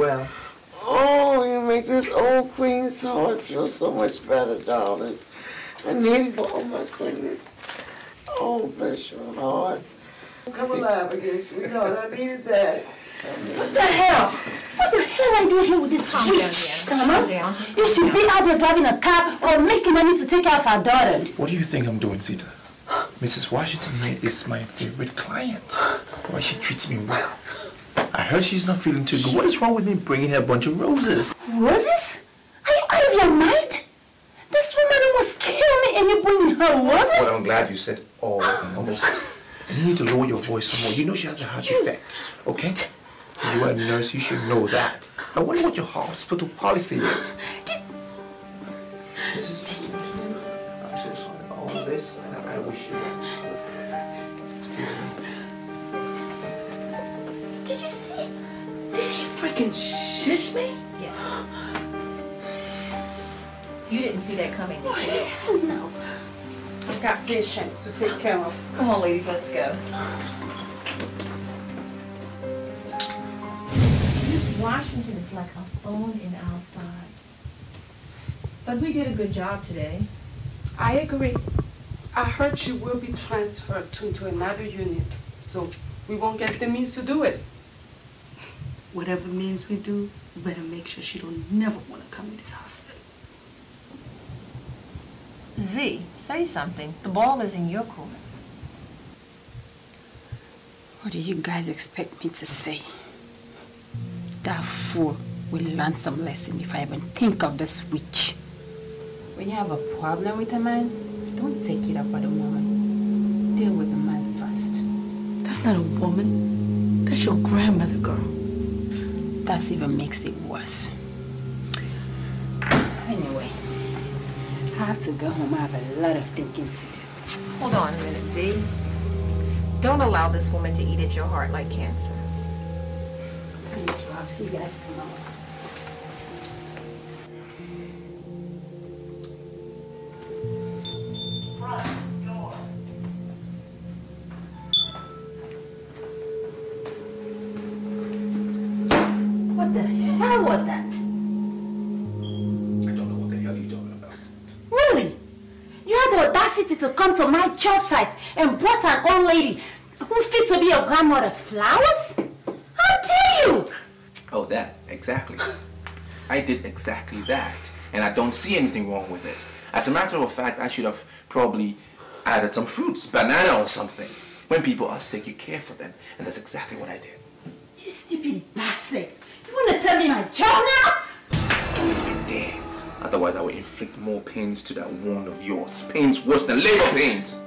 well. Oh, you make this old queen's heart feel so much better, darling. I needed oh my goodness. Oh, bless your heart. Come alive again, sweetheart. I needed that. What the hell? What the hell are you doing here with this Calm street, down, Deanna. Sama? Calm down. Just You should be out there driving a cab or making money to take care of our daughter. What do you think I'm doing, Sita? Mrs. Washington is my favorite client. Why she treats me well. I heard she's not feeling too good. What is wrong with me bringing her a bunch of roses? Roses? Are you out of your mind? This woman almost killed me and you bring her roses? Well, I'm glad you said all almost. And you need to lower your voice some more. You know she has a heart defect, okay? You are a nurse, you should know that. I wonder what your hospital policy is. Mrs. Washington, I'm so sorry about all of this, and I wish you freaking shish me? Yes. You didn't see that coming, did you? Hell no. I've got patients to take care of. Come on, ladies, let's go. Miss Washington is like a phone in our side. But we did a good job today. I agree. I heard she will be transferred to, to another unit, so we won't get the means to do it. Whatever means we do, we better make sure she don't never want to come in this hospital. Z, say something. The ball is in your court. What do you guys expect me to say? That fool will learn some lesson if I even think of this witch. When you have a problem with a man, don't take it up with a woman. Deal with the man first. That's not a woman. That's your grandmother, girl. That even makes it worse. Anyway, I have to go home. I have a lot of thinking to do. Hold on a minute, Z. Don't allow this woman to eat at your heart like cancer. Thank you. I'll see you guys tomorrow. Come to my job site and brought an old lady who fit to be your grandmother flowers? How dare you? Oh, that, exactly. I did exactly that, and I don't see anything wrong with it. As a matter of fact, I should have probably added some fruits, banana or something. When people are sick, you care for them, and that's exactly what I did. You stupid bastard. You want to tell me my job now? Don't you dare. Otherwise, I will inflict more pains to that wound of yours. Pains worse than labor pains.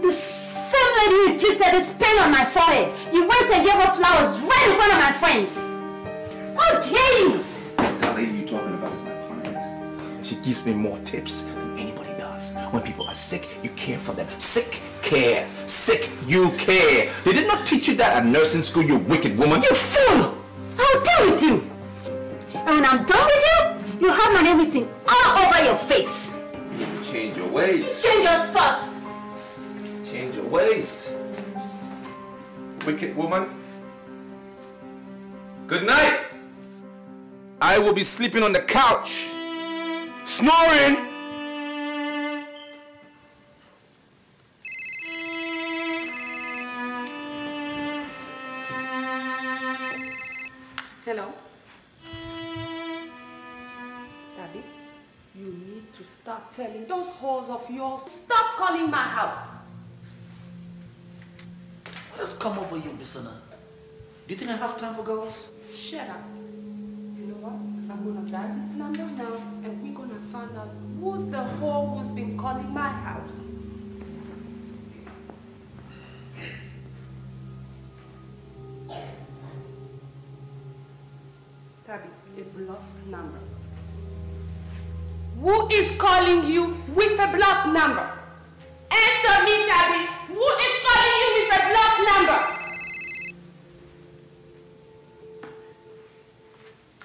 The same lady who inflicted this pain on my forehead. You went and gave her flowers right in front of my friends. How dare you? That lady you're talking about is my client. She gives me more tips than anybody does. When people are sick, you care for them. Sick, care. Sick, you care. They did not teach you that at nursing school, you wicked woman. You fool! I'll deal with you. And when I'm done with you, you have my name written all over your face. you Change your ways. Change yours first. Change your ways. Wicked woman. Good night. I will be sleeping on the couch, snoring. Telling those whores of yours, stop calling my house. What has come over you, Bissana? Do you think I have time for girls? Shut up. You know what? I'm gonna dial this number now and we're gonna find out who's the whore who's been calling my house. Tabby, a blocked number. Who is calling you with a blocked number? Answer me, Tabby. Who is calling you with a blocked number?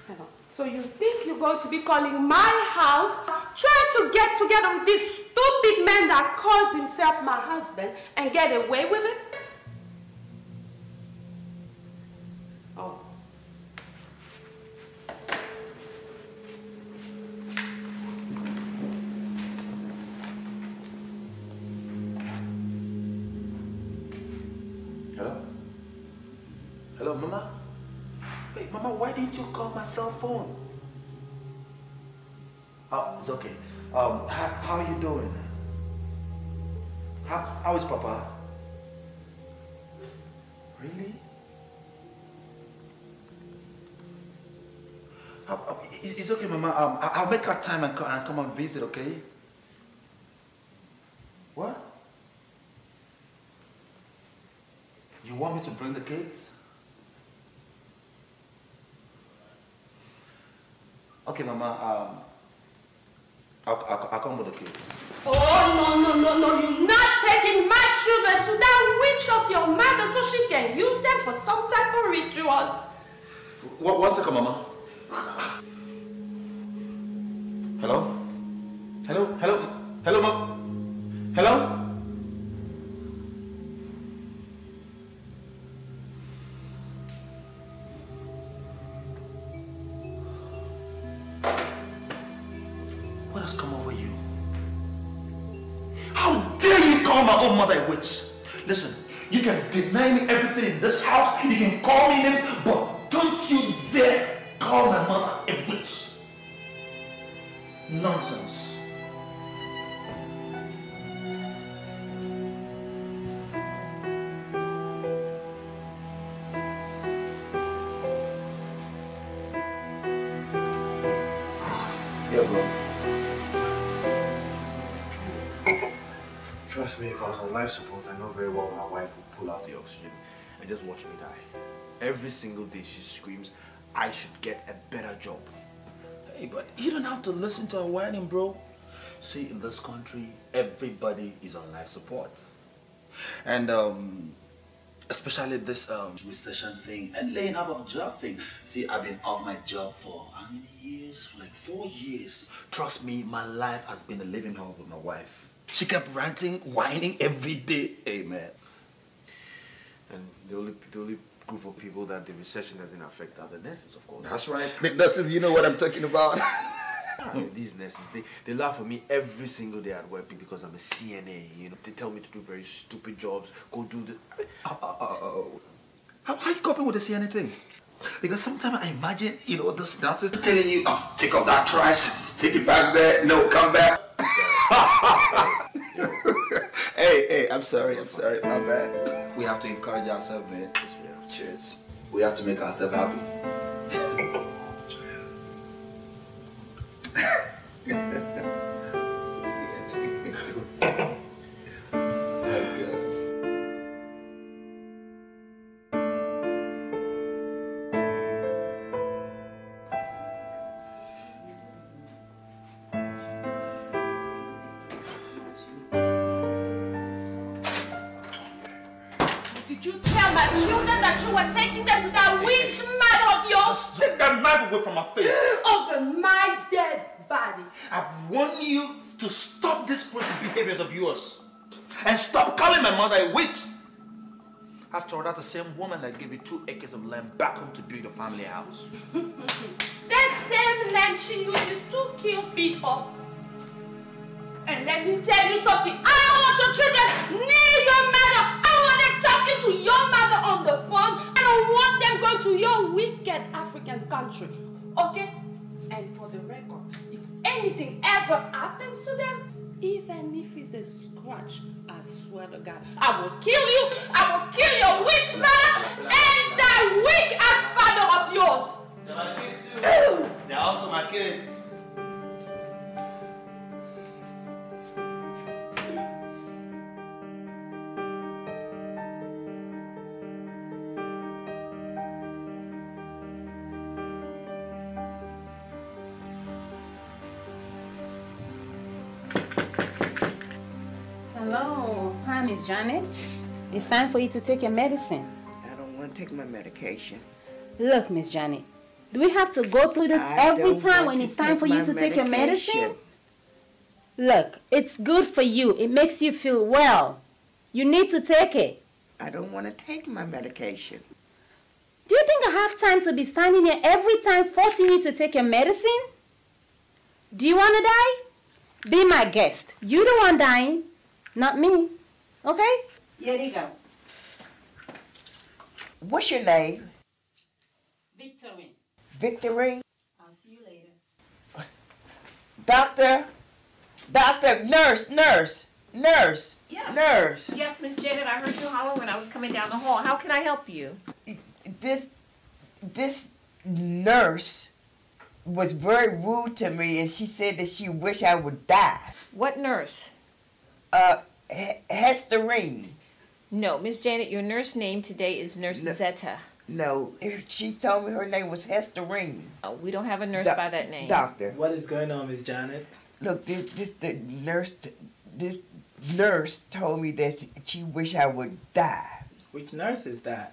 Hello. So you think you're going to be calling my house, trying to get together with this stupid man that calls himself my husband and get away with it? You call my cell phone? Oh, it's okay. Um, how, how are you doing? How, how is Papa? Really? Uh, uh, it's, okay, Mama. Um, I'll make a time and come and visit, okay? What? You want me to bring the kids? Okay, Mama. Um, I'll, I'll, I'll come with the kids. Oh, no, no, no, no. You're not taking my children to that witch of your mother so she can use them for some type of ritual. What, one second, Mama. Hello? Hello? Hello? Hello, Mom? Hello? My own mother a witch? Listen, you can deny me everything in this house, you can call me names, but don't you dare call my mother a witch. Nonsense. Oxygen and just watch me die. Every single day she screams, I should get a better job. Hey, but you don't have to listen to her whining, bro. See, in this country, everybody is on life support. And um, especially this um, recession thing and laying off of job thing. See, I've been off my job for how many years? Like four years. Trust me, my life has been a living hell with my wife. She kept ranting, whining every day. Amen. And the only the only group of people that the recession doesn't affect are the nurses, of course. That's right. The nurses, you know what I'm talking about. Yeah, these nurses, they, they laugh at me every single day at work because I'm a CNA. You know, they tell me to do very stupid jobs. Go do the. How, how you coping with the CNA thing? Because sometimes I imagine, you know, those nurses telling you, oh, take up that trash, take it back there, no, come back. hey, I'm sorry, I'm sorry, my bad. We have to encourage ourselves, man. Cheers. We have to make ourselves happy. stop calling my mother a witch. After all, that's the same woman that gave you two acres of land back home to build a family house. That same land she uses to kill people. And let me tell you something. I don't want your children near your mother. I want them talking to your mother on the phone. I don't want them going to your wicked African country. Okay? And for the record, if anything ever happens to them, even if it's a scratch, I swear to God, I will kill you. I will kill your witch mother and that weak ass father of yours. They're my kids too. They're also my kids. Miss Janet. It's time for you to take your medicine. I don't want to take my medication. Look, Miss Janet, Do we have to go through this I every time when it's time for you to take your medicine? Look, it's good for you. It makes you feel well. You need to take it. I don't want to take my medication. Do you think I have time to be standing here every time forcing you to take your medicine? Do you want to die? Be my guest. You the one dying, not me. Okay? Here you go. What's your name? Victorine. Victorine? I'll see you later. Doctor? Doctor? Nurse? Nurse? Nurse? Yes. Nurse? Yes, Miss Janet, I heard you holler when I was coming down the hall. How can I help you? This, this nurse was very rude to me and she said that she wished I would die. What nurse? Uh, H- Hesterine. No, Miss Janet, your nurse name today is Nurse Zeta. No, she told me her name was Hesterine. Oh, we don't have a nurse Doc- by that name. Doctor. What is going on, Miss Janet? Look, this, this the nurse, this nurse told me that she wished I would die. Which nurse is that?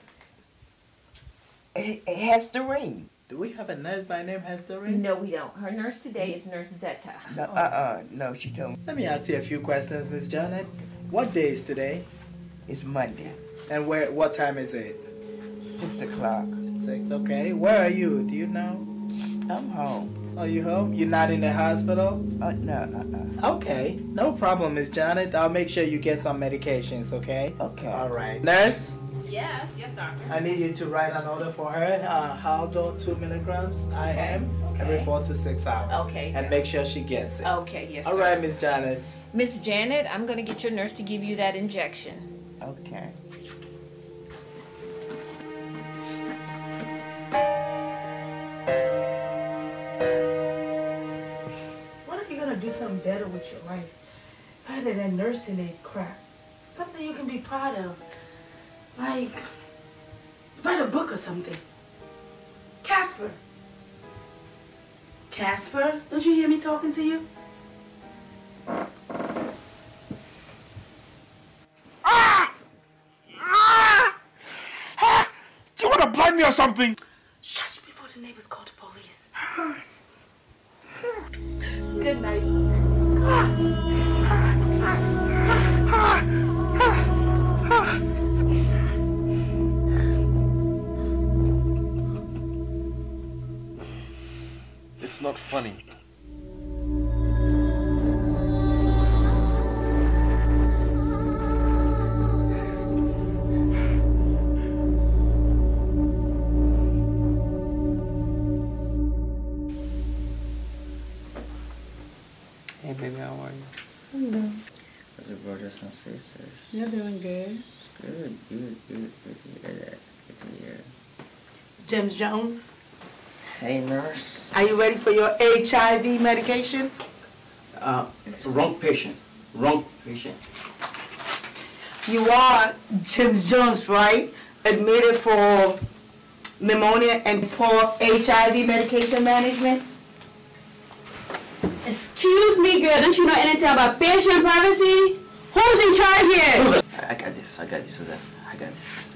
H- Hesterine. Do we have a nurse by name Hesterine? No, we don't. Her nurse today is Nurse Zeta. No, uh-uh, no, she told me. Let me ask you a few questions, Miss Janet. What day is today? It's Monday. And where? What time is it? Six o'clock. Six. Okay. Where are you? Do you know? I'm home. Are you home? You're not in the hospital? Uh, no, uh-uh. Okay. No problem, Miss Janet. I'll make sure you get some medications, okay? Okay. All right. Nurse, Yes, yes, doctor. I need you to write an order for her. Uh, Haldol 2 milligrams IM every four to six hours. Okay. And make sure she gets it. Okay, yes, All sir. right, Miss Janet. Miss Janet, I'm going to get your nurse to give you that injection. Okay. What are you're gonna do something better with your life? Other than nursing a crap. Something you can be proud of. Like, write a book or something. Casper. Casper, don't you hear me talking to you? Do you want to blind me or something? Shush before the neighbors call the police. Good night. It's not funny. Hey baby, how are you? Hello. How's your brothers and sisters? You're doing good. Good, good, good, good to hear that. Good to hear. James Jones, Hey nurse. are you ready for your HIV medication? Uh, wrong patient. Wrong patient. You are James Jones, right? Admitted for pneumonia and poor HIV medication management? Excuse me, girl. Don't you know anything about patient privacy? Who's in charge here? I, I got this. I got this, Suzanne. I got this.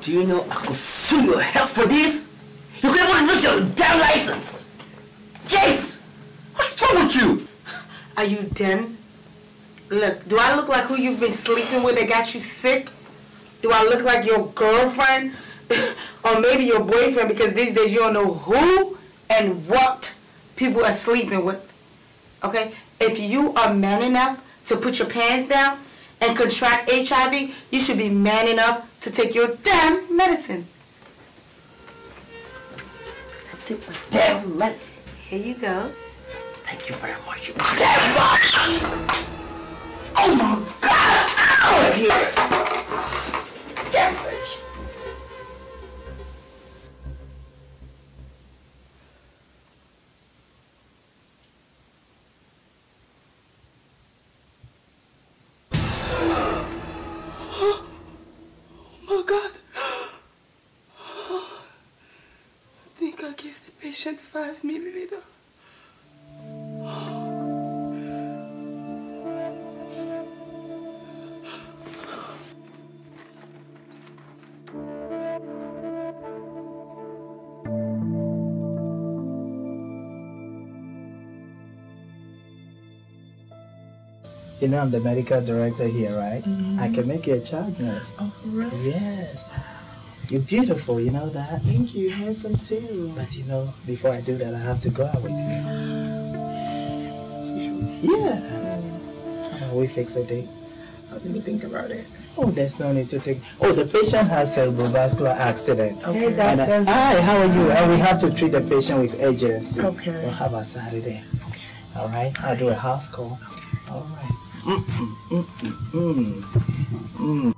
Do you know I could sue your health for this? You can't even lose your damn license. Jace, what's wrong with you? Are you done? Look, do I look like who you've been sleeping with that got you sick? Do I look like your girlfriend? or maybe your boyfriend because these days you don't know who and what people are sleeping with. Okay? If you are man enough to put your pants down and contract HIV, you should be man enough to take your damn medicine. Take my damn medicine. Here you go. Thank you very much. You damn much. Oh my God! Out of here. Damn bitch. Oh my God. I'll give the patient five milliliter. You know, I'm the medical director here, right? Mm -hmm. I can make you a child nurse. Oh, really? Yes. You're beautiful, you know that? Thank you. Handsome too. But you know, before I do that, I have to go out with you. Yeah. How about we fix a date? Let me think about it. Oh, there's no need to think. Oh, the patient has cerebrovascular accident. Okay. Hey, And, uh, hi, how are you? And we have to treat the patient with urgency. Okay. Well, how about Saturday? Okay. All right. I'll do a house call. All right. Mm, mm, mm,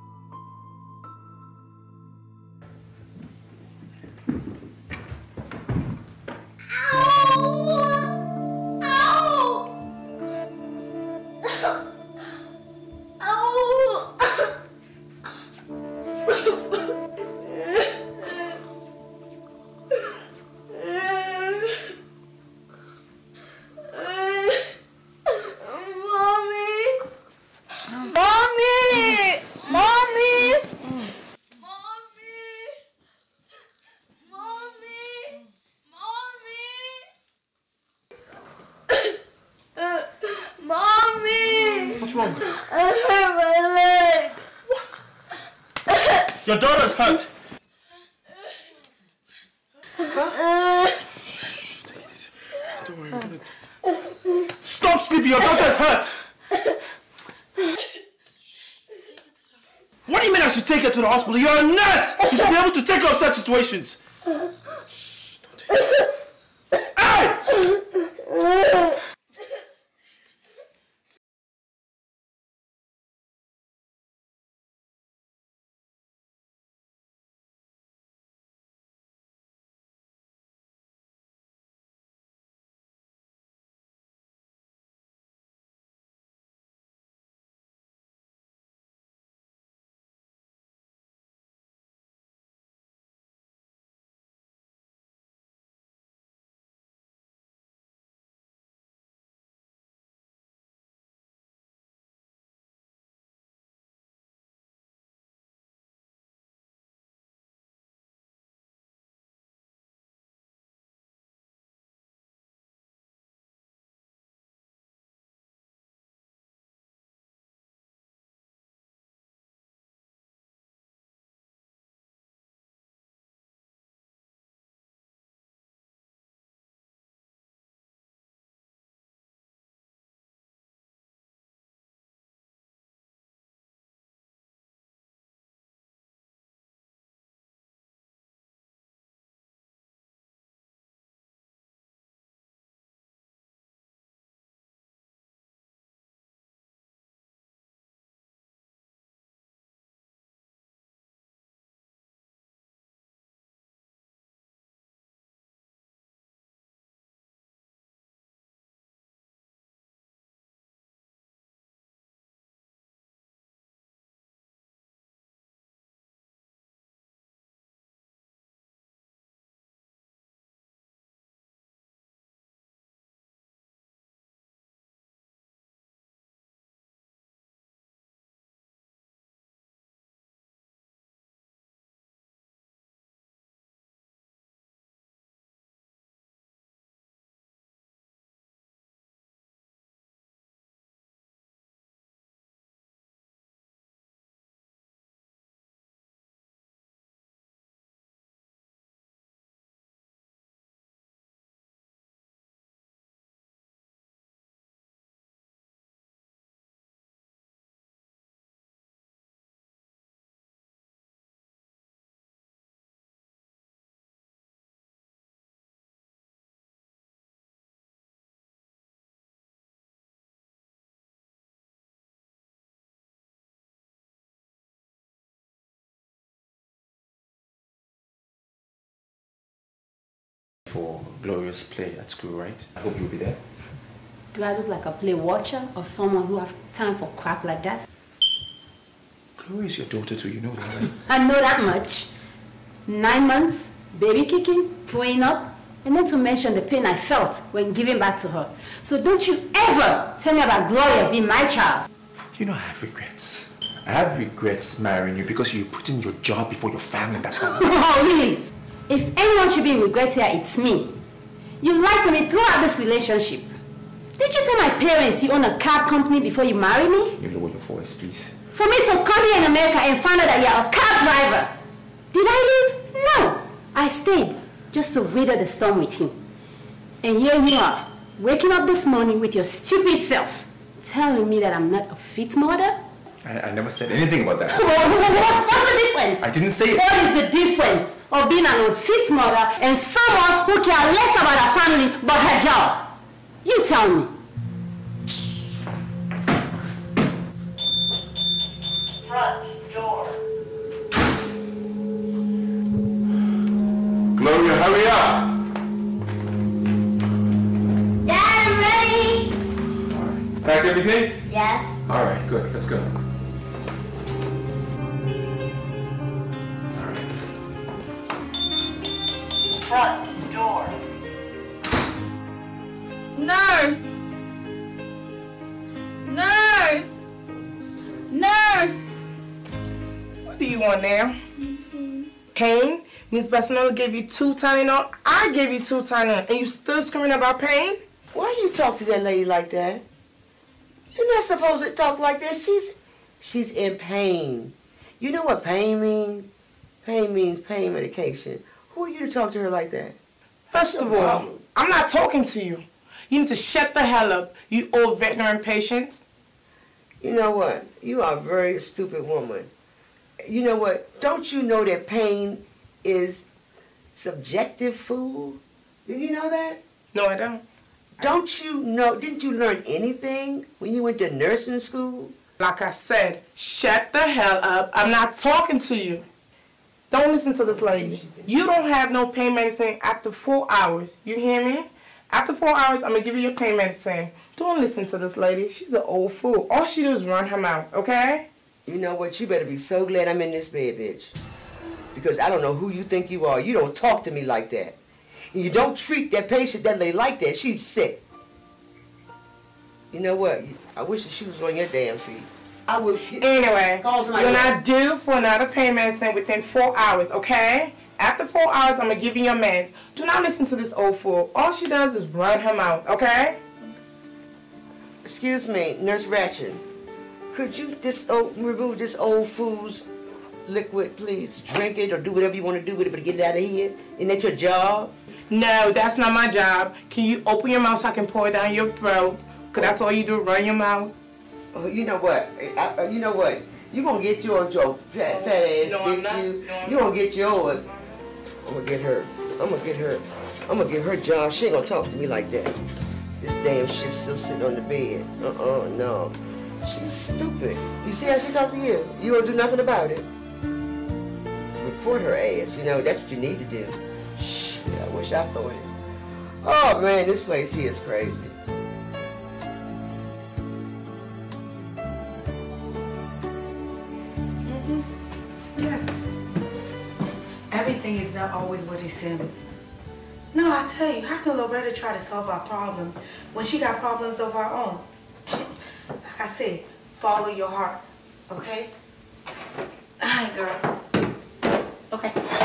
hospital? You're a nurse! You should be able to take care of such situations. For Gloria's play at school, right? I hope you'll be there. Do I look like a play watcher or someone who have time for crap like that? Gloria is your daughter too, you know that, right? I know that much. Nine months, baby kicking, throwing up, and not to mention the pain I felt when giving back to her. So don't you ever tell me about Gloria being my child. You know I have regrets. I have regrets marrying you because you put in your job before your family, that's all. oh, really? If anyone should be in regret here, it's me. You lied to me throughout this relationship. Did you tell my parents you own a cab company before you marry me? You lower your voice, please. For me to come here in America and find out that you're a cab driver. Did I leave? No. I stayed just to weather the storm with you. And here you are, waking up this morning with your stupid self, telling me that I'm not a fit mother? I, I never said anything about that. Well, what's, what's the difference? I didn't say it. What is the difference of being an unfit mother and someone who cares less about her family but her job? You tell me. Gloria, hurry up! Dad, I'm ready. Pack everything? Yes. All right, good. Let's go. Front door. Nurse! Nurse! Nurse! What do you want now? Mm-hmm. Pain? Miss Bassanola gave you two Tylenol. I gave you two Tylenol. And you still screaming about pain? Why you talk to that lady like that? You're not supposed to talk like that. She's she's in pain. You know what pain means? Pain means pain medication. Who are you to talk to her like that? First of all, I'm not talking to you. You need to shut the hell up, you old veteran patient. You know what? You are a very stupid woman. You know what? Don't you know that pain is subjective, fool? Did you know that? No, I don't. Don't you know? Didn't you learn anything when you went to nursing school? Like I said, shut the hell up. I'm not talking to you. Don't listen to this lady. You don't have no pain medicine after four hours. You hear me? After four hours, I'm gonna give you your pain medicine. Don't listen to this lady. She's an old fool. All she do is run her mouth, okay? You know what? You better be so glad I'm in this bed, bitch. Because I don't know who you think you are. You don't talk to me like that. And you don't treat that patient that they like that. She's sick. You know what? I wish that she was on your damn feet. I would. Anyway, Call somebody you're not due for another pain medicine within four hours, okay? After four hours, I'm gonna give you your meds. Do not listen to this old fool. All she does is run her mouth, okay? Excuse me, Nurse Ratched. Could you dis- oh, remove this old fool's liquid, please? Drink it or do whatever you want to do with it, but get it out of here. Isn't that your job? No, that's not my job. Can you open your mouth so I can pour it down your throat? Cause that's all you do, run your mouth. Oh, you know what? I, I, uh, you know what? You gonna get your your fat, fat ass, No, bitch. You, No, you gonna get yours. I'm gonna get her. I'm gonna get her. I'm gonna get her job. She ain't gonna talk to me like that. This damn shit still sitting on the bed. Uh-uh, no. She's stupid. You see how she talk to you? You don't do nothing about it. Report her ass. You know that's what you need to do. Shit, I wish I thought it. Oh man, this place here is crazy. Yes. Everything is not always what it seems. No, I tell you, how can Loretta try to solve our problems when she got problems of her own? Like I said, follow your heart, okay? Hi, girl. Okay.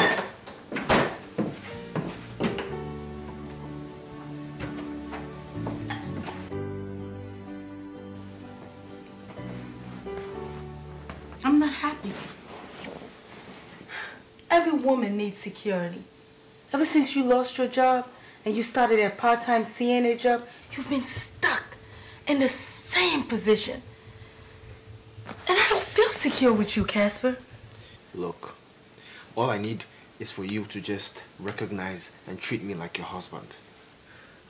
Woman needs security. Ever since you lost your job and you started a part-time CNA job, you've been stuck in the same position. And I don't feel secure with you, Casper. Look, all I need is for you to just recognize and treat me like your husband.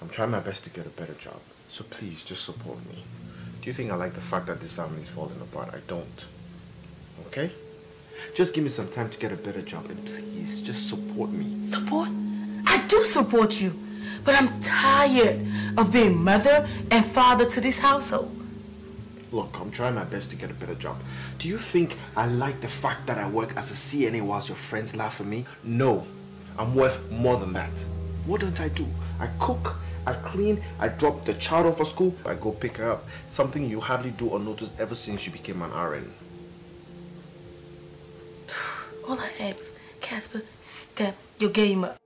I'm trying my best to get a better job, so please just support me. Do you think I like the fact that this family is falling apart? I don't. Okay? Just give me some time to get a better job and please just support me. Support? I do support you, but I'm tired of being mother and father to this household. Look, I'm trying my best to get a better job. Do you think I like the fact that I work as a CNA whilst your friends laugh at me? No. I'm worth more than that. What don't I do? I cook, I clean, I drop the child off at school, I go pick her up. Something you hardly do or notice ever since you became an RN. All I ask, Casper, step your game up.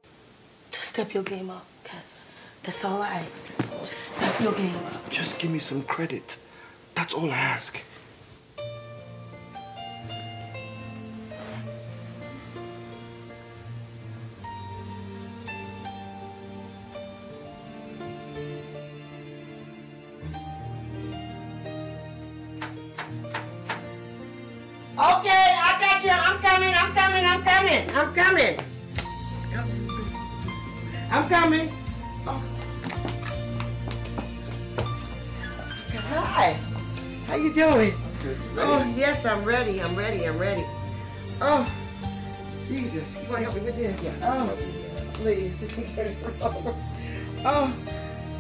Just step your game up, Casper. That's all I ask. Just step your game. Up. Just give me some credit. That's all I ask. I'm coming. Oh. Hi. How you doing? Oh, yes, I'm ready. I'm ready. I'm ready. Oh, Jesus. You want to help me with this? Yeah. Oh, please. oh,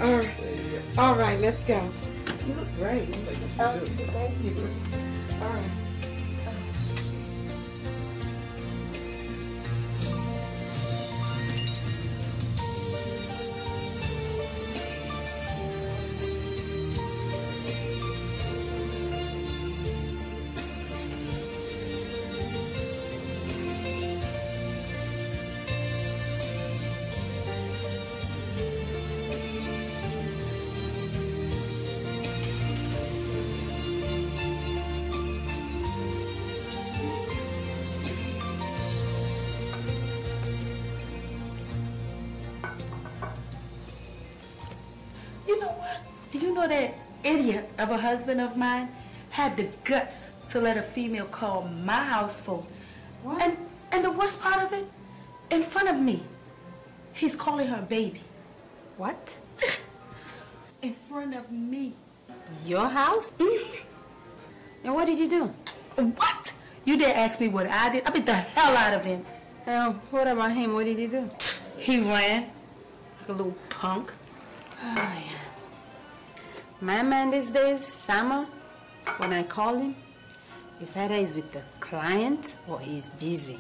all right. All right, let's go. You look great. Oh, thank you. All right. Of a husband of mine had the guts to let a female call my house phone? What? And and the worst part of it, in front of me, he's calling her baby. What? in front of me. Your house? Mm-hmm. And what did you do? What? You didn't ask me what I did. I beat the hell out of him. Oh, what about him? What did he do? He ran like a little punk. Oh, yeah. My man these days, Summer, when I call him, it's either he's with the client or he's busy.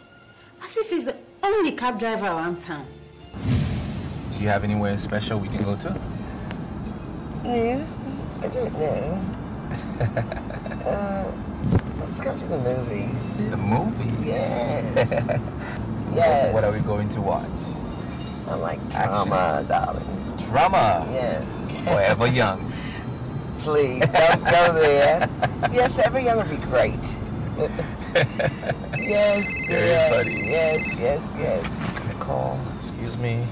As if he's the only cab driver around town. Do you have anywhere special we can go to? Yeah, I don't know. uh, let's go to the movies. The movies? Yes. What- Yes. What are we going to watch? I like drama, darling. Drama? Yes. Forever Young. Please, don't go there. Yes, Forever Young would be great. yes, Very yes, funny. yes, yes, yes. Nicole, excuse me.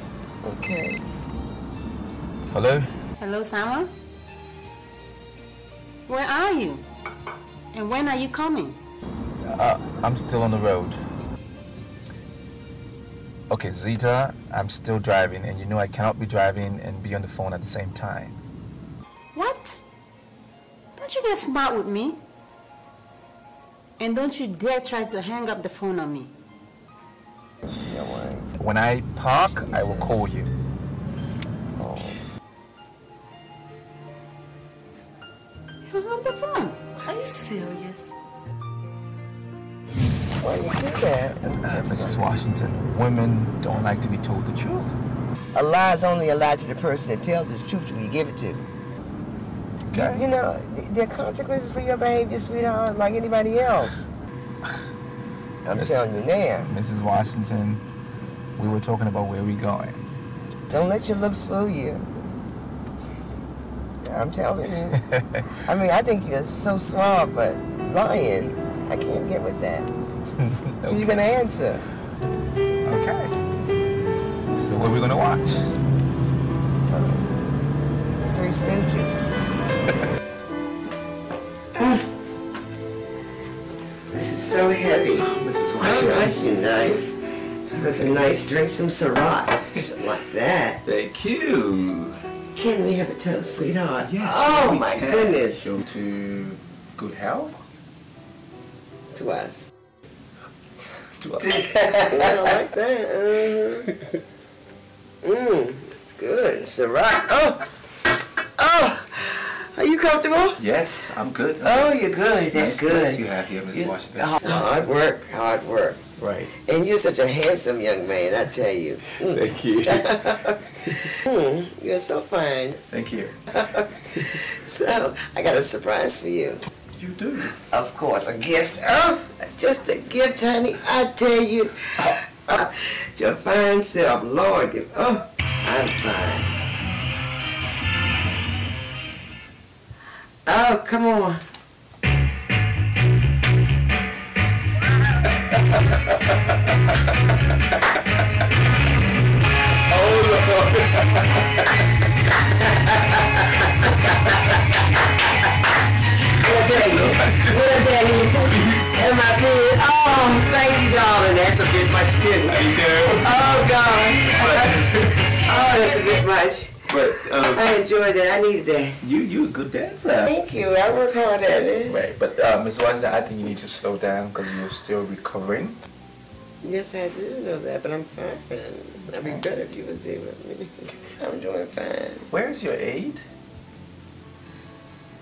Okay. Hello? Hello, Summer? Where are you? And when are you coming? Uh, I'm still on the road. Okay, Zita, I'm still driving, and you know I cannot be driving and be on the phone at the same time. What? Don't you get smart with me? And don't you dare try to hang up the phone on me. When I park, I will call you. Hang up the phone. Are you serious? Why you do that? Uh, Mrs. Washington, women don't like to be told the truth. A lie is only a lie to the person that tells the truth who you give it to. Okay. You know, th- there are consequences for your behavior, sweetheart, like anybody else. I'm Miss- telling you now. Mrs. Washington, we were talking about where we going. Don't let your looks fool you. I'm telling you. I mean, I think you're so smart, but lying, I can't get with that. Who's you gonna answer? Okay. So what are we gonna watch? Uh, Three Stooges. So heavy. Mrs. Oh, nice, you nice. With a nice drink, some Ciroc. like that. Thank you. Can we have a toast, sweetheart? Yes. Oh my can. goodness. Go to good health. To us. To us. I don't like that. Uh, Mmm, it's good. Oh, oh. Are you comfortable? Yes, I'm good. Oh, you're good. That's Nice good. place you have here, Miss You- Washington. Oh, hard work, hard work. Right. And you're such a handsome young man, I tell you. Mm. Thank you. Mm, you're so fine. Thank you. So, I got a surprise for you. You do? Of course, a gift. Oh, just a gift, honey. I tell you. Uh, your fine self, Lord. give- Oh, I'm fine. Oh, come on. What I tell? What I tell? Am I good? Oh, thank you, darling. That's a bit much too. How you doing? Oh God. oh, that's a bit much. But um, I enjoyed that. I needed that. you you a good dancer. Thank you. I work hard at it. Right, but uh, Ms. Wazda, I think you need to slow down because you're still recovering. Yes, I do know that, but I'm fine. I'd be better if you was there with me. I'm doing fine. Where's your aide?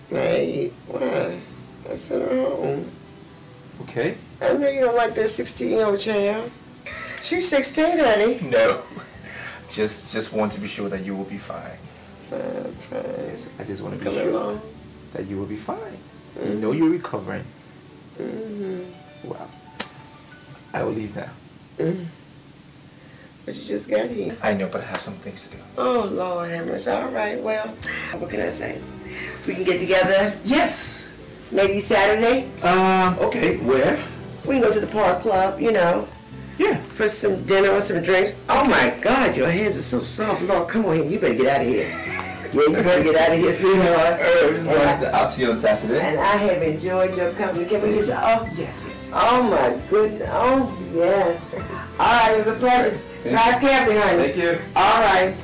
Right? Why? I sent her home. Okay. I know you don't like that 16 year old child. She's 16, honey. No. Just just want to be sure that you will be fine. Fine, fine. I just want to be sure along. that you will be fine. You know you're recovering. Mm-hmm. Well, I will leave now. Mm. But you just got here. I know, but I have some things to do. Oh, Lord have mercy. All right, well, what can I say? We can get together? Yes. Maybe Saturday? Um, okay, where? We can go to the park club, you know. Yeah. For some dinner or some drinks. Oh, my God, your hands are so soft. Lord, come on here. You better get out of here. Yeah, you better get out of here, sweetheart. I, I'll see you on Saturday. And I have enjoyed your company. Can we just, oh, yes, yes. Oh my goodness. Oh, yes. All right, it was a pleasure. Drive carefully, honey. Thank you. All right.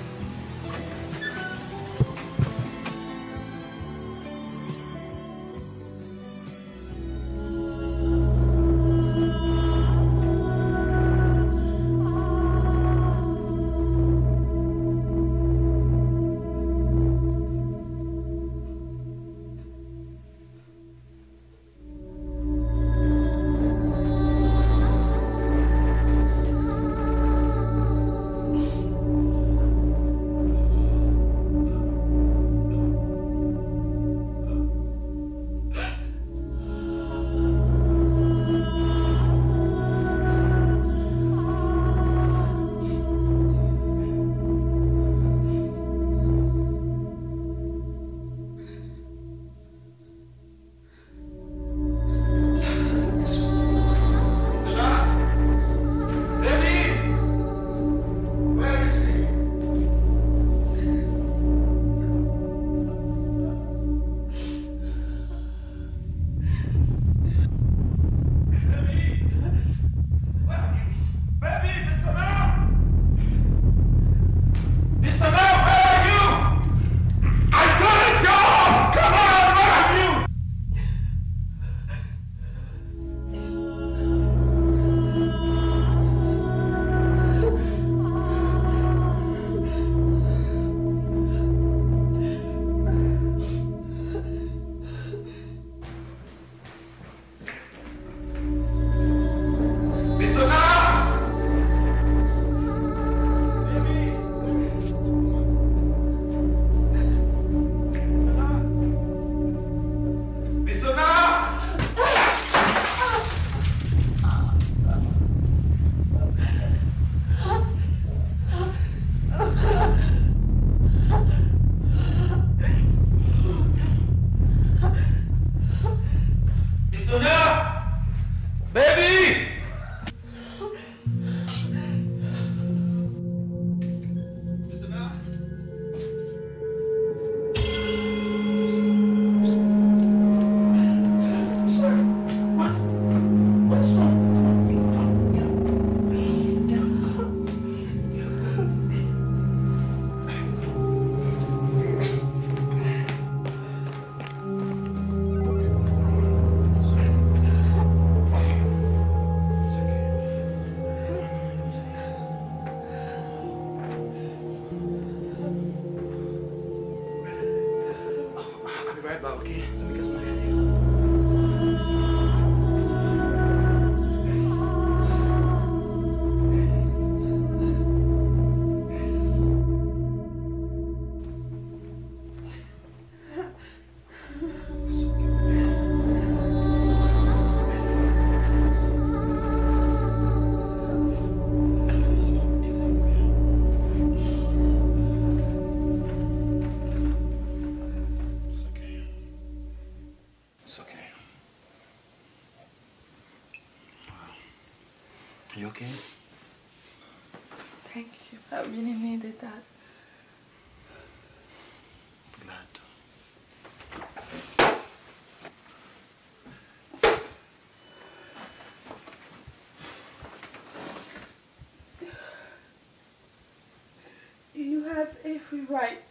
Have every right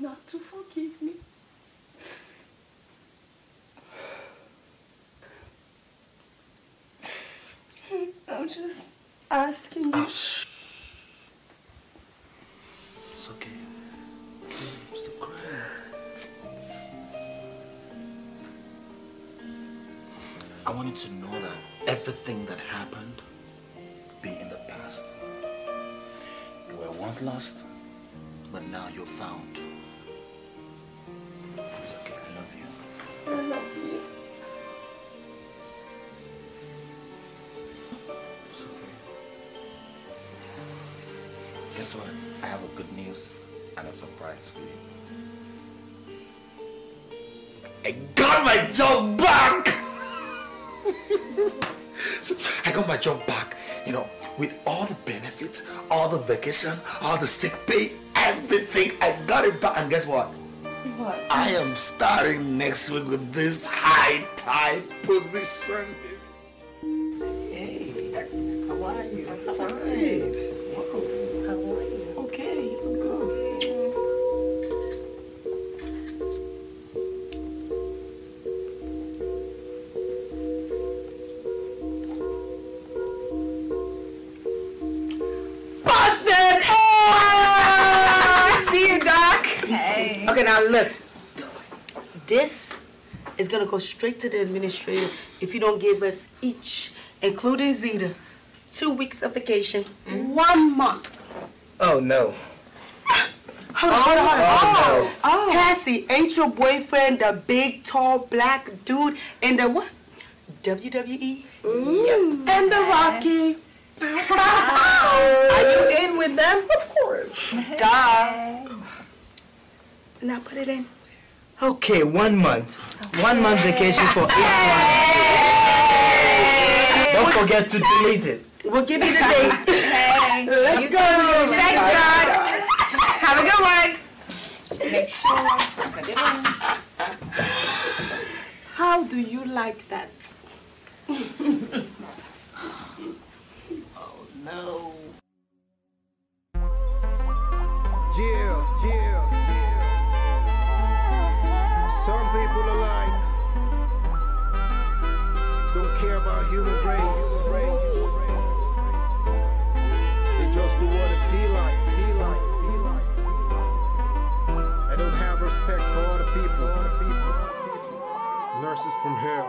not to forgive me. I'm just asking you. It's okay. Okay, Stop crying. I want you to know that everything that happened be in the past. You were once lost, but now you're found. It's okay. I love you. I love you. It's okay. Guess what? I have a good news and a surprise for you. I got my job back! So, I got my job back, you know, with all the benefits, all the vacation, all the sick pay, everything. I got it back. And guess what? What? I am starting next week with this high tide position. Straight to the administrator if you don't give us each, including Zeta, two weeks of vacation. One month. Oh no. Hold on, hold on, hold on. Oh, Oh, Cassie, ain't your boyfriend the big, tall, black dude in the what? WWE? Mm. And the Rocky. Are you in with them? Of course. Duh. Now put it in. Okay, one month. One month vacation for each one. Don't forget to delete it. We'll give you the date. Let's You go. go. We'll give you the Thanks. God. Have a good one. Make sure. Put it. How do you like that? Oh no. Some people are like, don't care about human race. They just do what they feel like, feel like, feel like. I don't have respect for other people. Other people. Nurses from hell.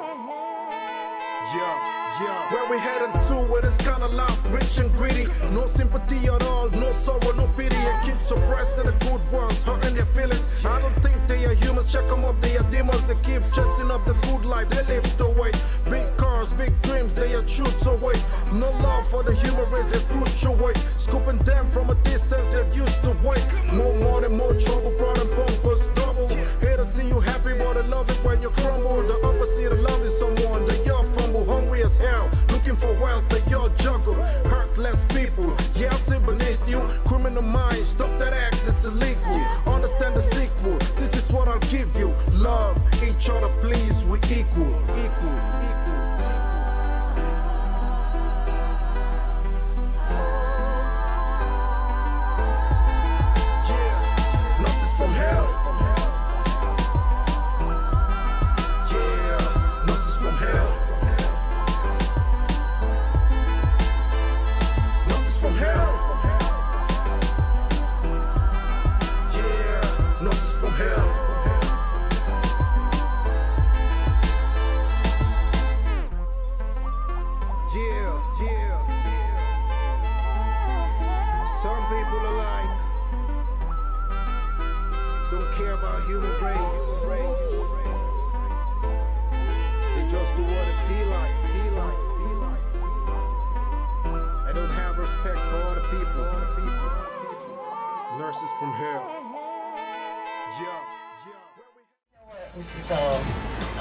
Yeah, yeah. Where we heading to with this kind of life, rich and greedy. No sympathy at all, no sorrow, no pity. And keep suppressing the good ones, hurting their feelings. I don't think they are humans, check them up, they are demons. They keep dressing up the good life, they live the way. Big cars, big dreams, they are truths away. No love for the human race, they fluctuate. Scooping them from a distance, they're used to wait. More money, more trouble, brought them bumpers double. Hate to see you happy, but I love it when you crumble. The opposite of love is someone as hell, looking for wealth that you're juggle. Hurtless people, yeah, I see beneath you. Criminal minds, stop that act, it's illegal. Understand the sequel, this is what I'll give you. Love each other, please, we equal, equal, equal.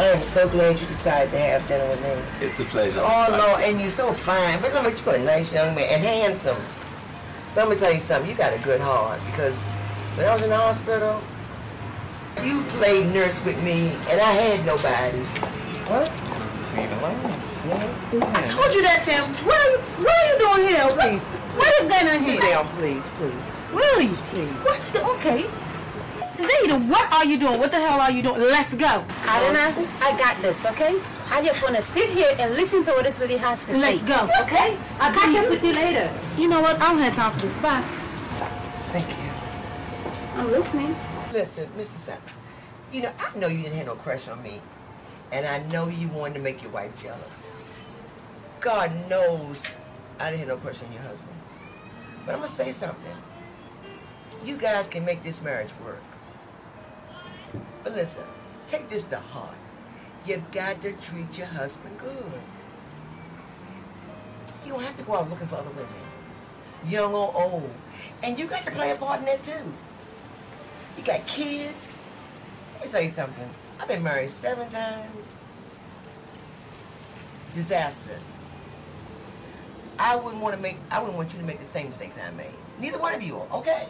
Oh, I am so glad you decided to have dinner with me. It's a pleasure. Oh, no, and you're so fine. But look, you're a nice young man and handsome. Let me tell you something. You got a good heart because when I was in the hospital, you played nurse with me, and I had nobody. What? I told you that, Sam. What are you, what are you doing here? Please. What is going on Sit here? down, please, please. Really? Please. What the, okay. Zeta, what are you doing? What the hell are you doing? Let's go. Adana, I got this, okay? I just want to sit here and listen to what this lady has to say. Let's go. Okay? I'll catch up with you later. You know what? I don't have time for this. Bye. Thank you. I'm listening. Listen, Mr. Sam, you know, I know you didn't have no crush on me, and I know you wanted to make your wife jealous. God knows I didn't have no crush on your husband. But I'm gonna say something. You guys can make this marriage work. But listen, take this to heart. You got to treat your husband good. You don't have to go out looking for other women, young or old. And you got to play a part in that too. You got kids. Let me tell you something. I've been married seven times. Disaster. I wouldn't want to make. I wouldn't want you to make the same mistakes I made. Neither one of you are. Okay.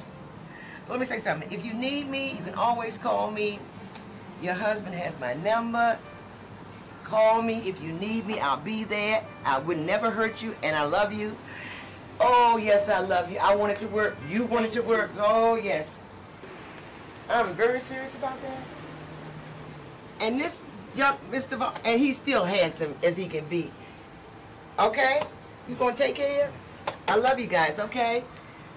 But let me say something. If you need me, you can always call me. Your husband has my number. Call me if you need me. I'll be there. I would never hurt you, and I love you. Oh yes, I love you. I want it to work. You want it to work. Oh yes. I'm very serious about that. And this young Mr. And he's still handsome as he can be. Okay? You gonna take care? I love you guys, okay?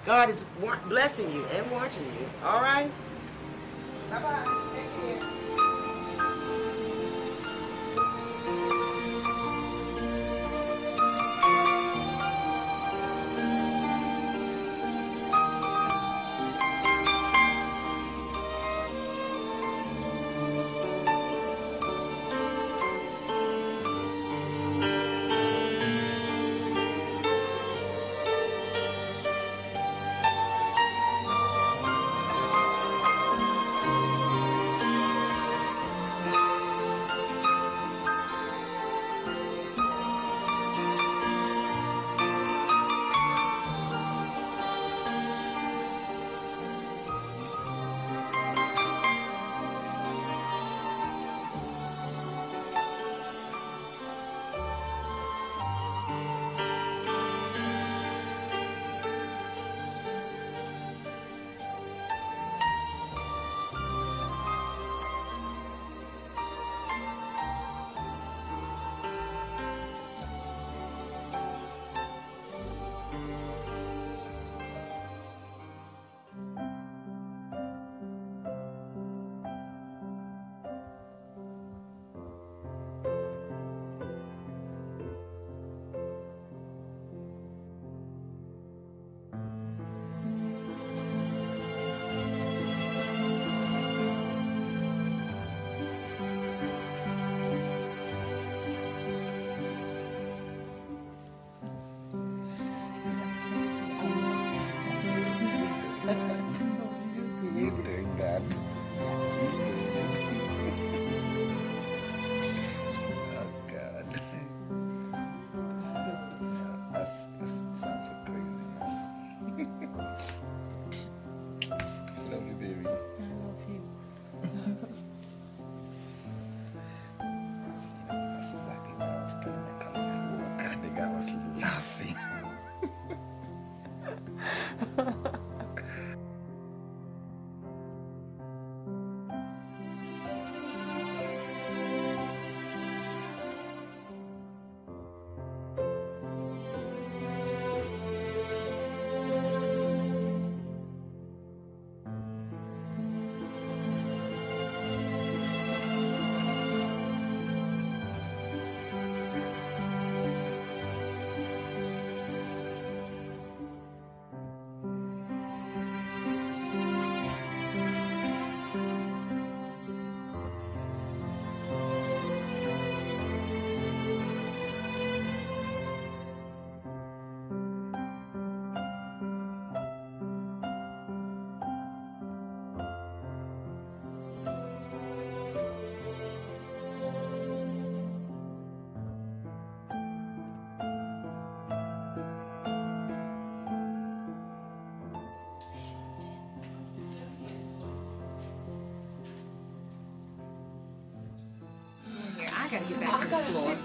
God is blessing you and watching you, all right? Bye-bye.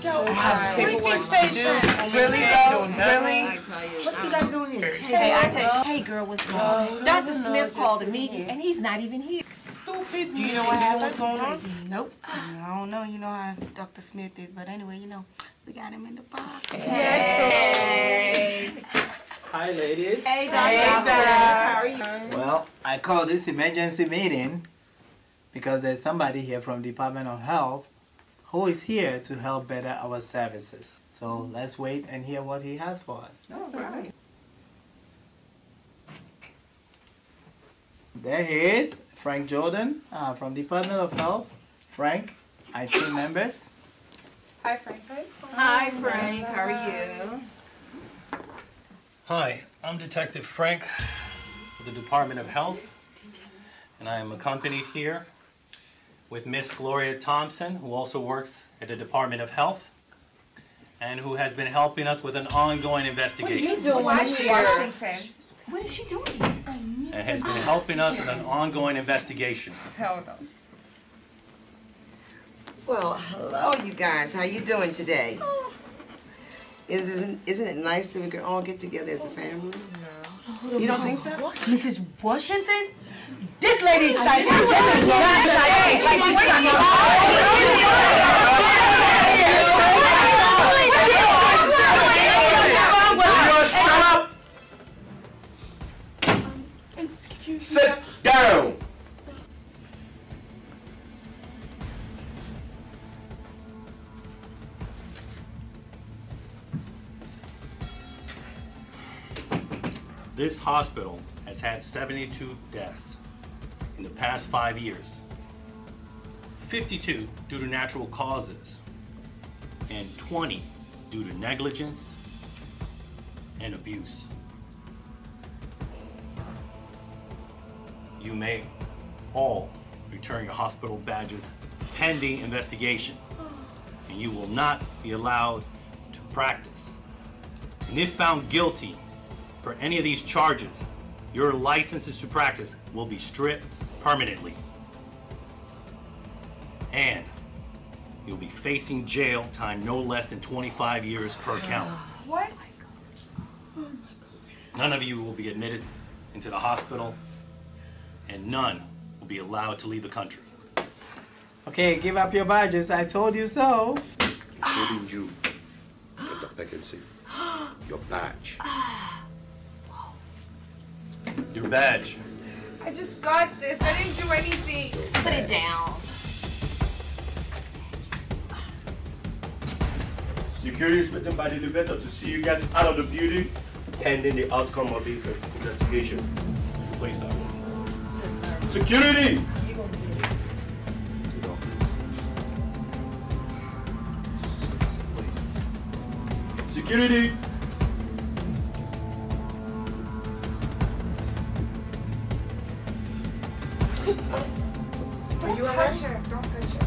The floor. I have paperwork to do. Really, though? Really? What you guys doing here? Hey, I tell you, hey, girl, what's going on? Oh, Dr. Smith called a meeting, and he's not even here. Stupid. Do you know what happened? What's going on? Nope. I don't know. You know how Dr. Smith is, but anyway, you know, we got him in the box. Hey. Hi, ladies. Hey, Dr. Hey, Smith. How are you? Well, I call this emergency meeting because there's somebody here from Department of Health who is here to help better our services. So let's wait and hear what he has for us. All right. There he is, Frank Jordan uh, from Department of Health. Frank, IT members. Hi, Frank. Hi, Frank. How are you? Hi, I'm Detective Frank with the Department of Health, and I am accompanied here with Miss Gloria Thompson, who also works at the Department of Health, and who has been helping us with an ongoing investigation. What are you doing Washington. What is she doing? And has been helping us with an ongoing investigation. Hell no. Well, hello, you guys. How you doing today? Isn't isn't it nice that we can all get together as a family? No. You don't think so? Mrs. Washington? This lady's psychic. Shut up! Sit down! This hospital has had 72 deaths in the past five years. 52 due to natural causes, and 20 due to negligence and abuse. You may all return your hospital badges pending investigation, and you will not be allowed to practice. And if found guilty for any of these charges, your licenses to practice will be stripped permanently. And you'll be facing jail time no less than 25 years per count. What? None of you will be admitted into the hospital, and none will be allowed to leave the country. Okay, give up your badges. I told you so. Including you, Dr. Vacancy. Your badge. Your badge. I just got this. I didn't do anything. Just put it down. Security is written by the elevator to see you guys out of the building pending the outcome of the investigation. Please stop. Security! Security! Are you alright? Touch her. Don't touch her,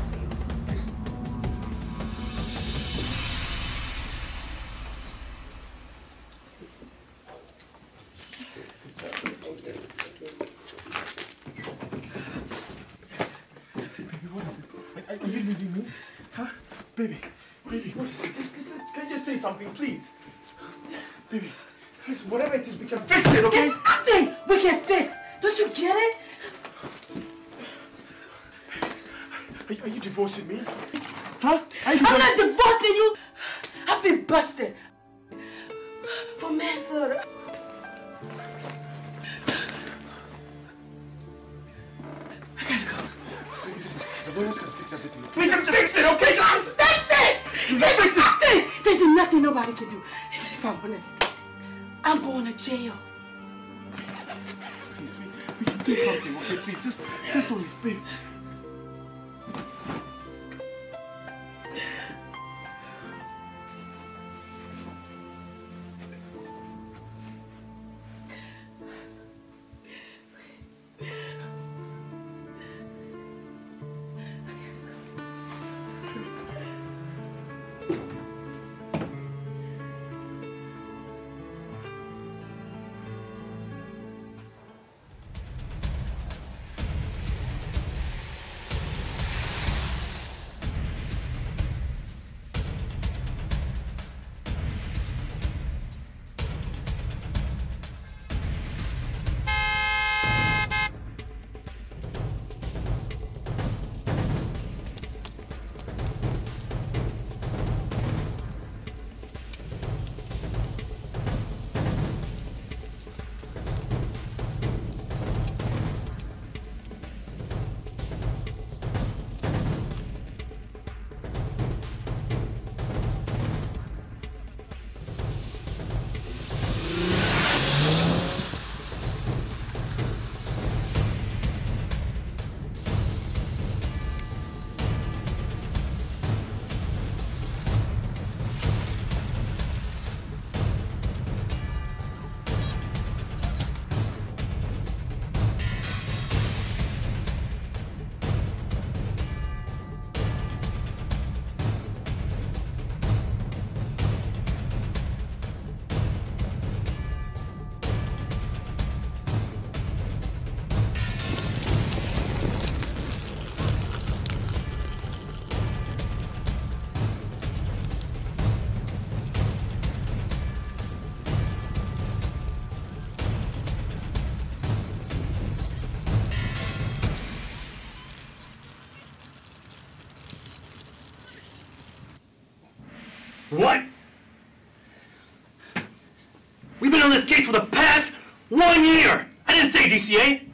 this case for the past one year. I didn't say DCA.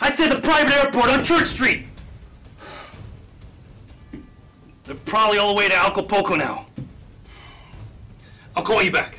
I said the private airport on Church Street. They're probably all the way to Acapulco now. I'll call you back.